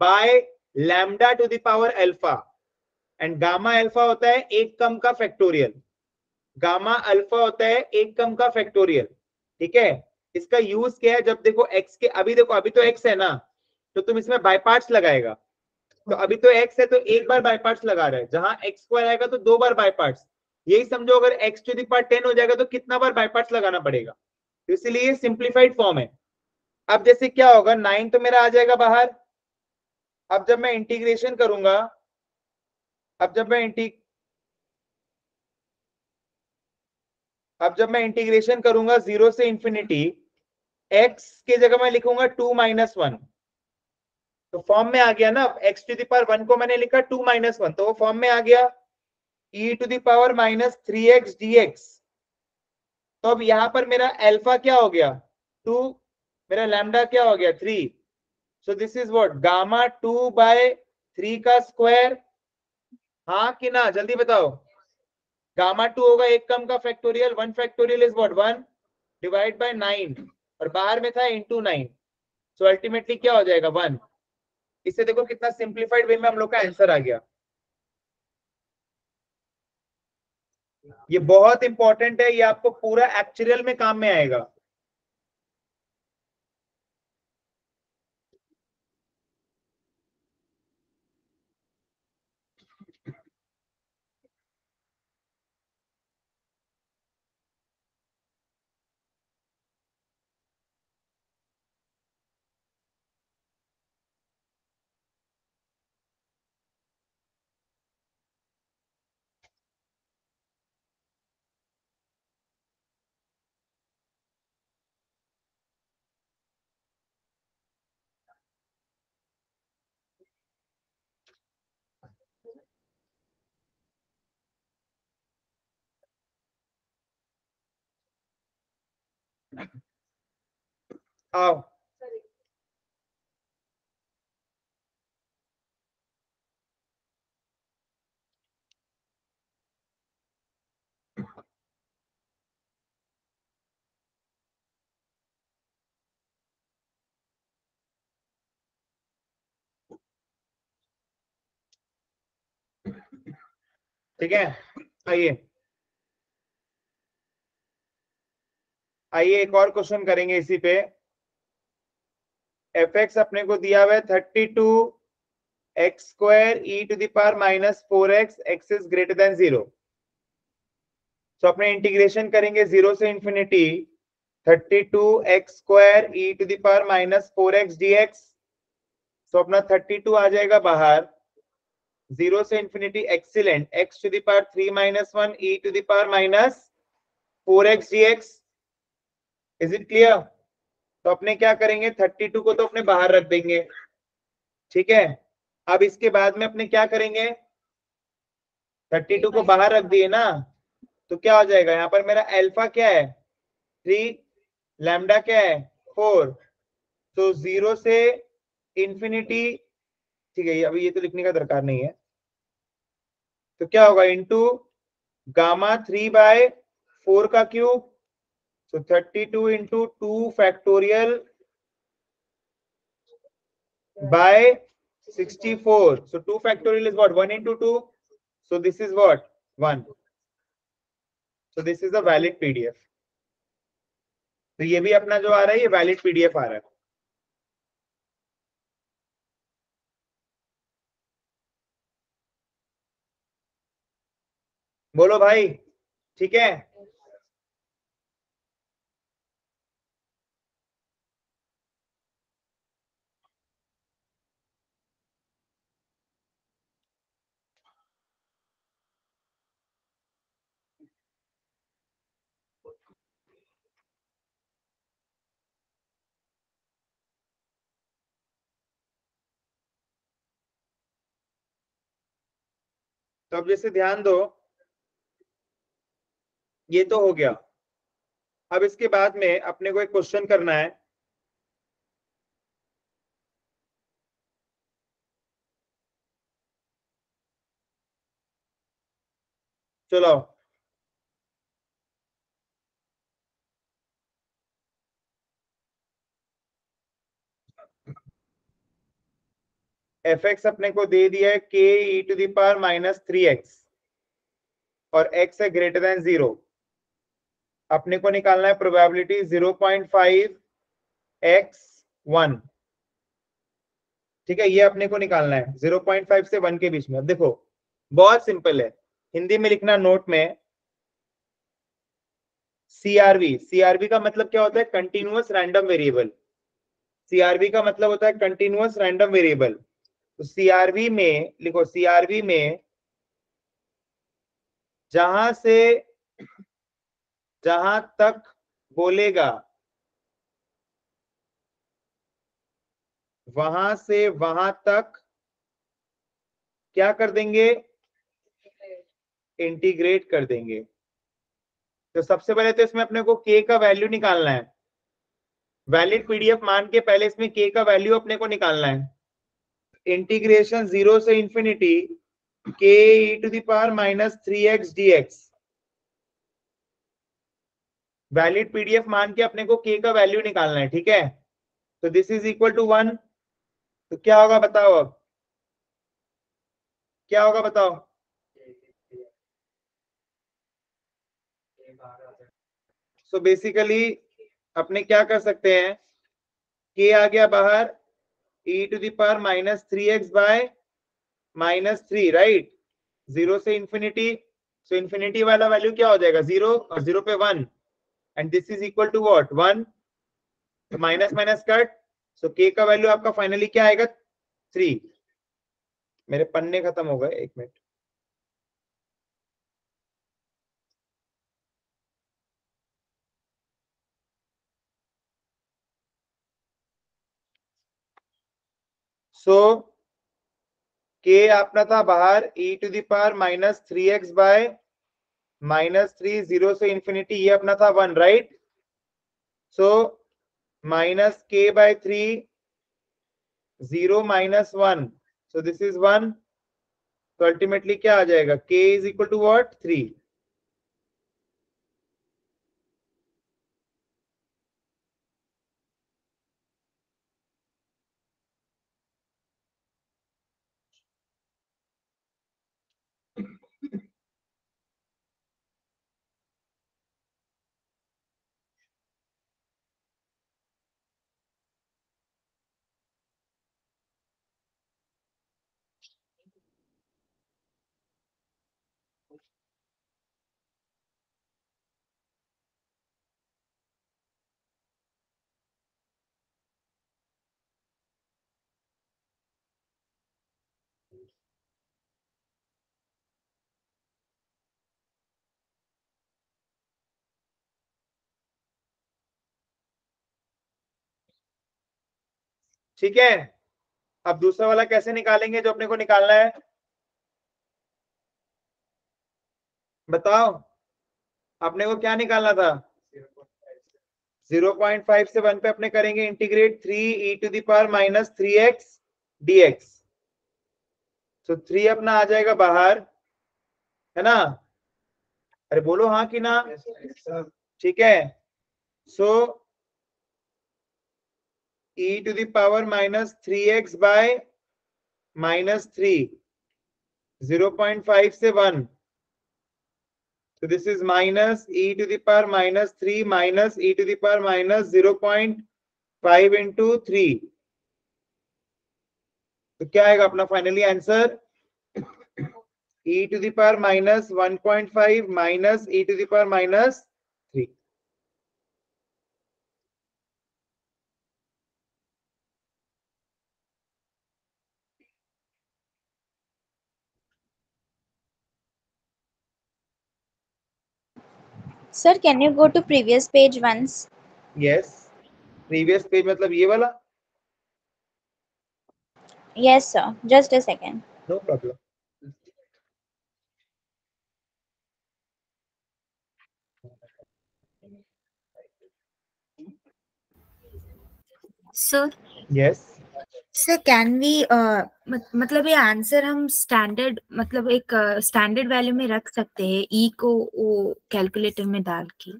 by lambda to the power alpha. And gamma alpha होता है एक कम का factorial gamma alpha होता है एक कम का फैक्टोरियल ठीक है? इसका यूज़ क्या है? जब देखो x के, अभी देखो, अभी तो x है ना तो तुम इसमें बाय पार्ट्स लगाएगा। तो अभी तो x है तो एक बार बाय पार्ट्स लगा रहा है। जहाँ x स्क्वायर आएगा तो दो बार बाय पार्ट्स यही समझो, अगर x टू द पावर 10 हो जाएगा तो कितना बार बाय पार्ट्स लगाना पड़ेगा? इसलिए सिंप्लीफाइड फॉर्म है। अब जैसे क्या होगा नाइन तो मेरा आ जाएगा बाहर। अब जब मैं इंटीग्रेशन करूँगा, अब जब मैं इंटी अब जब मैं इंटीग्रेशन करूँगा ज़ीरो से इंफिनिटी एक्स की जगह मैं लिखूँगा टू माइनस वन तो फॉर्म में आ गया ना एक्स टू दावर वन को मैंने लिखा टू माइनस वन तो वो फॉर्म में आ गया। E to the power minus three x d x तो अब यहाँ पर मेरा अल्फ़ा क्या हो गया? टू मेरा लैमडा क्या हो गया? Three so this is what gamma two by three का स्क्वायर हाँ कि ना? जल्दी बताओ। गामा टू होगा एक कम का factorial one factorial is what one divide by nine और बाहर में था इंटू नाइन सो अल्टीमेटली क्या हो जाएगा? वन इससे देखो कितना सिंप्लीफाइड वे में हम लोग का आंसर आ गया। ये बहुत इंपॉर्टेंट है ये आपको पूरा एक्चुअल में काम में आएगा। आओ ठीक है आइए आइए एक और क्वेश्चन करेंगे इसी पे। एफ़ एक्स अपने को दिया हुआ है thirty two x square e to the power minus four x x is greater than zero तो अपने इंटीग्रेशन करेंगे ज़ीरो से infinity thirty two x square e to the power minus four x d x तो अपना thirty two आ जाएगा बाहर। Zero से infinity excellent x to the power three minus one e to the power minus four x d x is it clear तो अपने क्या करेंगे? 32 को तो अपने बाहर रख देंगे। ठीक है? अब इसके बाद में अपने क्या करेंगे? 32 को बाहर रख दिए ना? तो क्या हो जाएगा? यहाँ पर मेरा अल्फ़ा क्या है? थ्री लैम्डा क्या है? फोर तो ज़ीरो से इंफिनिटी ठीक है अभी ये तो लिखने का दरकार नहीं है। तो क्या होगा? Into gamma three by four का cube So 32 into 2 factorial by 64. So 2 factorial is what? 1 into 2. So this is what? 1. So this is a valid PDF. तो ये भी अपना जो आ रहा है ये वैलिड पीडीएफ आ रहा है बोलो भाई ठीक है तो अब जैसे ध्यान दो, ये तो हो गया। अब इसके बाद में अपने को एक क्वेश्चन करना है। चलो एफ़ एक्स अपने को दे दिया है के e to the power minus three x और एक्स है ग्रेटर देन ज़ीरो अपने को निकालना है probability zero point five x one ठीक है, ये अपने को निकालना है ज़ीरो पॉइंट फाइव से वन के बीच में। अब देखो, बहुत सिंपल है। हिंदी में लिखना नोट में सीआरवी सीआरवी का मतलब क्या होता है? कंटिन्यूअस रैंडम वेरिएबल सीआरवी का मतलब होता है कंटिन्यूअस रैंडम वेरिएबल सीआरवी में, लिखो सीआरवी में, जहाँ से, जहाँ तक बोलेगा, वहाँ से वहाँ तक क्या कर देंगे? इंटीग्रेट कर देंगे। तो सबसे पहले तो इसमें अपने को के का वैल्यू निकालना है। वैलिड पीडीएफ मान के पहले इसमें के का वैल्यू अपने को निकालना है। इंटीग्रेशन ज़ीरो से इंफिनिटी के e to the power minus three x d x valid PDF मान के अपने को के का वैल्यू निकालना है, ठीक है? तो this is equal to one तो क्या होगा बताओ अब? क्या होगा बताओ? सो बेसिकली अपने क्या कर सकते हैं? के आ गया बाहर e to the minus three x by minus three right zero से इंफिनिटी सो इंफिनिटी वाला वैल्यू क्या हो जाएगा? ज़ीरो और ज़ीरो पे one and this is equal to what one minus minus cut so k का वैल्यू आपका finally क्या आएगा? थ्री मेरे पन्ने खत्म हो गए, एक मिनट सो के अपना था बाहर e to the power minus three x by minus three zero से इंफिनिटी ये अपना था one right so minus k by three zero minus one so this is one तो अल्टीमेटली क्या आ जाएगा k is equal to what three ठीक है? अब दूसरा वाला कैसे निकालेंगे जो अपने को निकालना है? बताओ। अपने को क्या निकालना था? 0.5 से 1 पे अपने करेंगे integrate 3 e to the power minus three x d x तो थ्री अपना आ जाएगा बाहर है ना? अरे बोलो हाँ कि ना? ठीक है। So so, e to the power minus 3x by minus 3 0.5 से 1 so this is minus e to the power minus 3 minus e to the power minus 0.5 into 3 तो क्या आएगा अपना finally answer e to the power minus 1.5 minus e to the power minus sir can you go to previous page once yes previous page मतलब ये वाला? Yes sir just a second no problem sir yes. Sir can we मतलब ये answer हम standard मतलब एक standard uh, value में रख सकते हैं ई e को वो कैलकुलेटर में डाल के।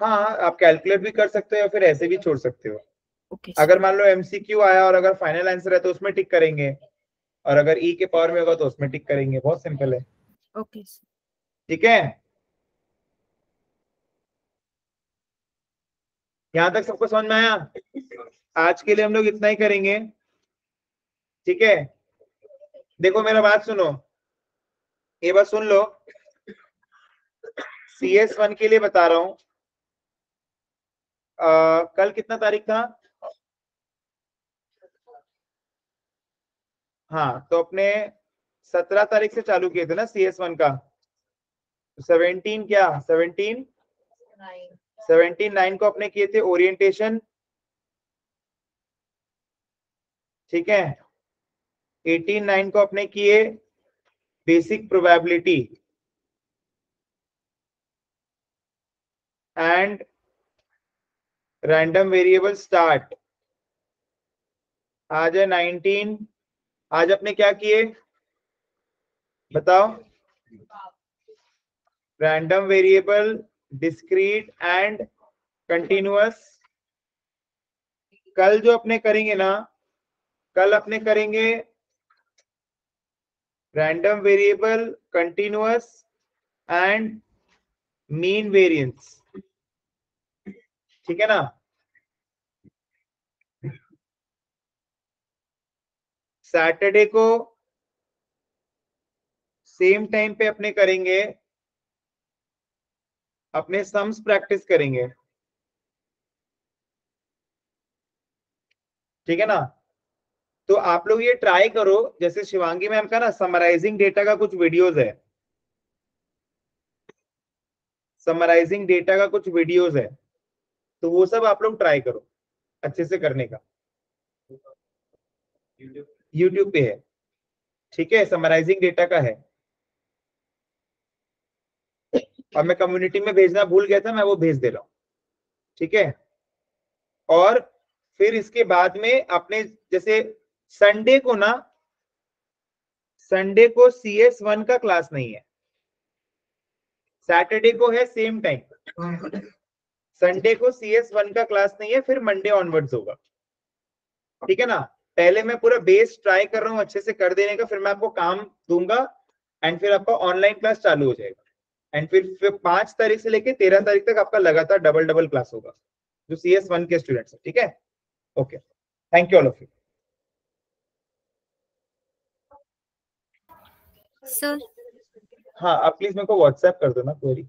हाँ आप कैलकुलेट भी कर सकते हो या फिर ऐसे भी छोड़ सकते हो। ओके अगर मान लो एमसीक्यू आया और अगर फाइनल आंसर है तो उसमें टिक करेंगे। और अगर ई e के पावर में होगा तो उसमें टिक करेंगे। बहुत सिंपल है। ओके ठीक है? यहाँ तक सबको समझ में आया? आज के लिए हम लोग इतना ही करेंगे। ठीक है? देखो मेरा बात सुनो। ये बात सुन लो। सी एस वन के लिए बता रहा हूँ। कल कितना तारीख था? हाँ तो अपने सत्रह तारीख से चालू किए थे ना सी एस वन का। सेवनटीन क्या? सेवनटीन सेवनटीन नाइन को अपने किए थे ओरिएंटेशन ठीक है? एटीन नाइन को अपने किए basic probability and random variable start. आज है नाइनटीन। आज अपने क्या किए? बताओ। Random variable, discrete and continuous. कल जो अपने करेंगे ना, कल अपने करेंगे random variable continuous and mean variance ठीक है ना? सैटरडे को सेम टाइम पे अपने करेंगे, अपने सम्स प्रैक्टिस करेंगे। ठीक है ना? तो आप लोग ये ट्राई करो, जैसे शिवांगी मैम का ना समराइजिंग डेटा का कुछ वीडियोस है। समराइजिंग डेटा का कुछ वीडियोस है। तो वो सब आप लोग ट्राई करो, अच्छे से करने का। यूट्यूब पे है। ठीक है समराइजिंग डेटा का है। और मैं कम्युनिटी में भेजना भूल गया था, मैं वो भेज दे रहा हूँ। ठीक है? और फिर इसके बाद में अपने, जैसे संडे को ना, संडे को सी एस वन का क्लास नहीं है। सैटरडे को है सेम टाइम संडे को सी एस वन का क्लास नहीं है, फिर मंडे ऑनवर्ड्स होगा। ठीक है ना? पहले मैं पूरा बेस ट्राई कर रहा हूँ अच्छे से कर देने का, फिर मैं आपको काम दूँगा एंड फिर आपका ऑनलाइन क्लास चालू हो जाएगा। एंड फिर फिर पाँच तारीख से लेके तेरह तारीख तक आपका लगातार डबल डबल क्लास होगा, जो सी एस वन के स्टूडेंट्स है। ठीक है? Okay thank you all of you sir हाँ आप प्लीज़ मेरे को व्हाट्सएप कर देना क्वेरी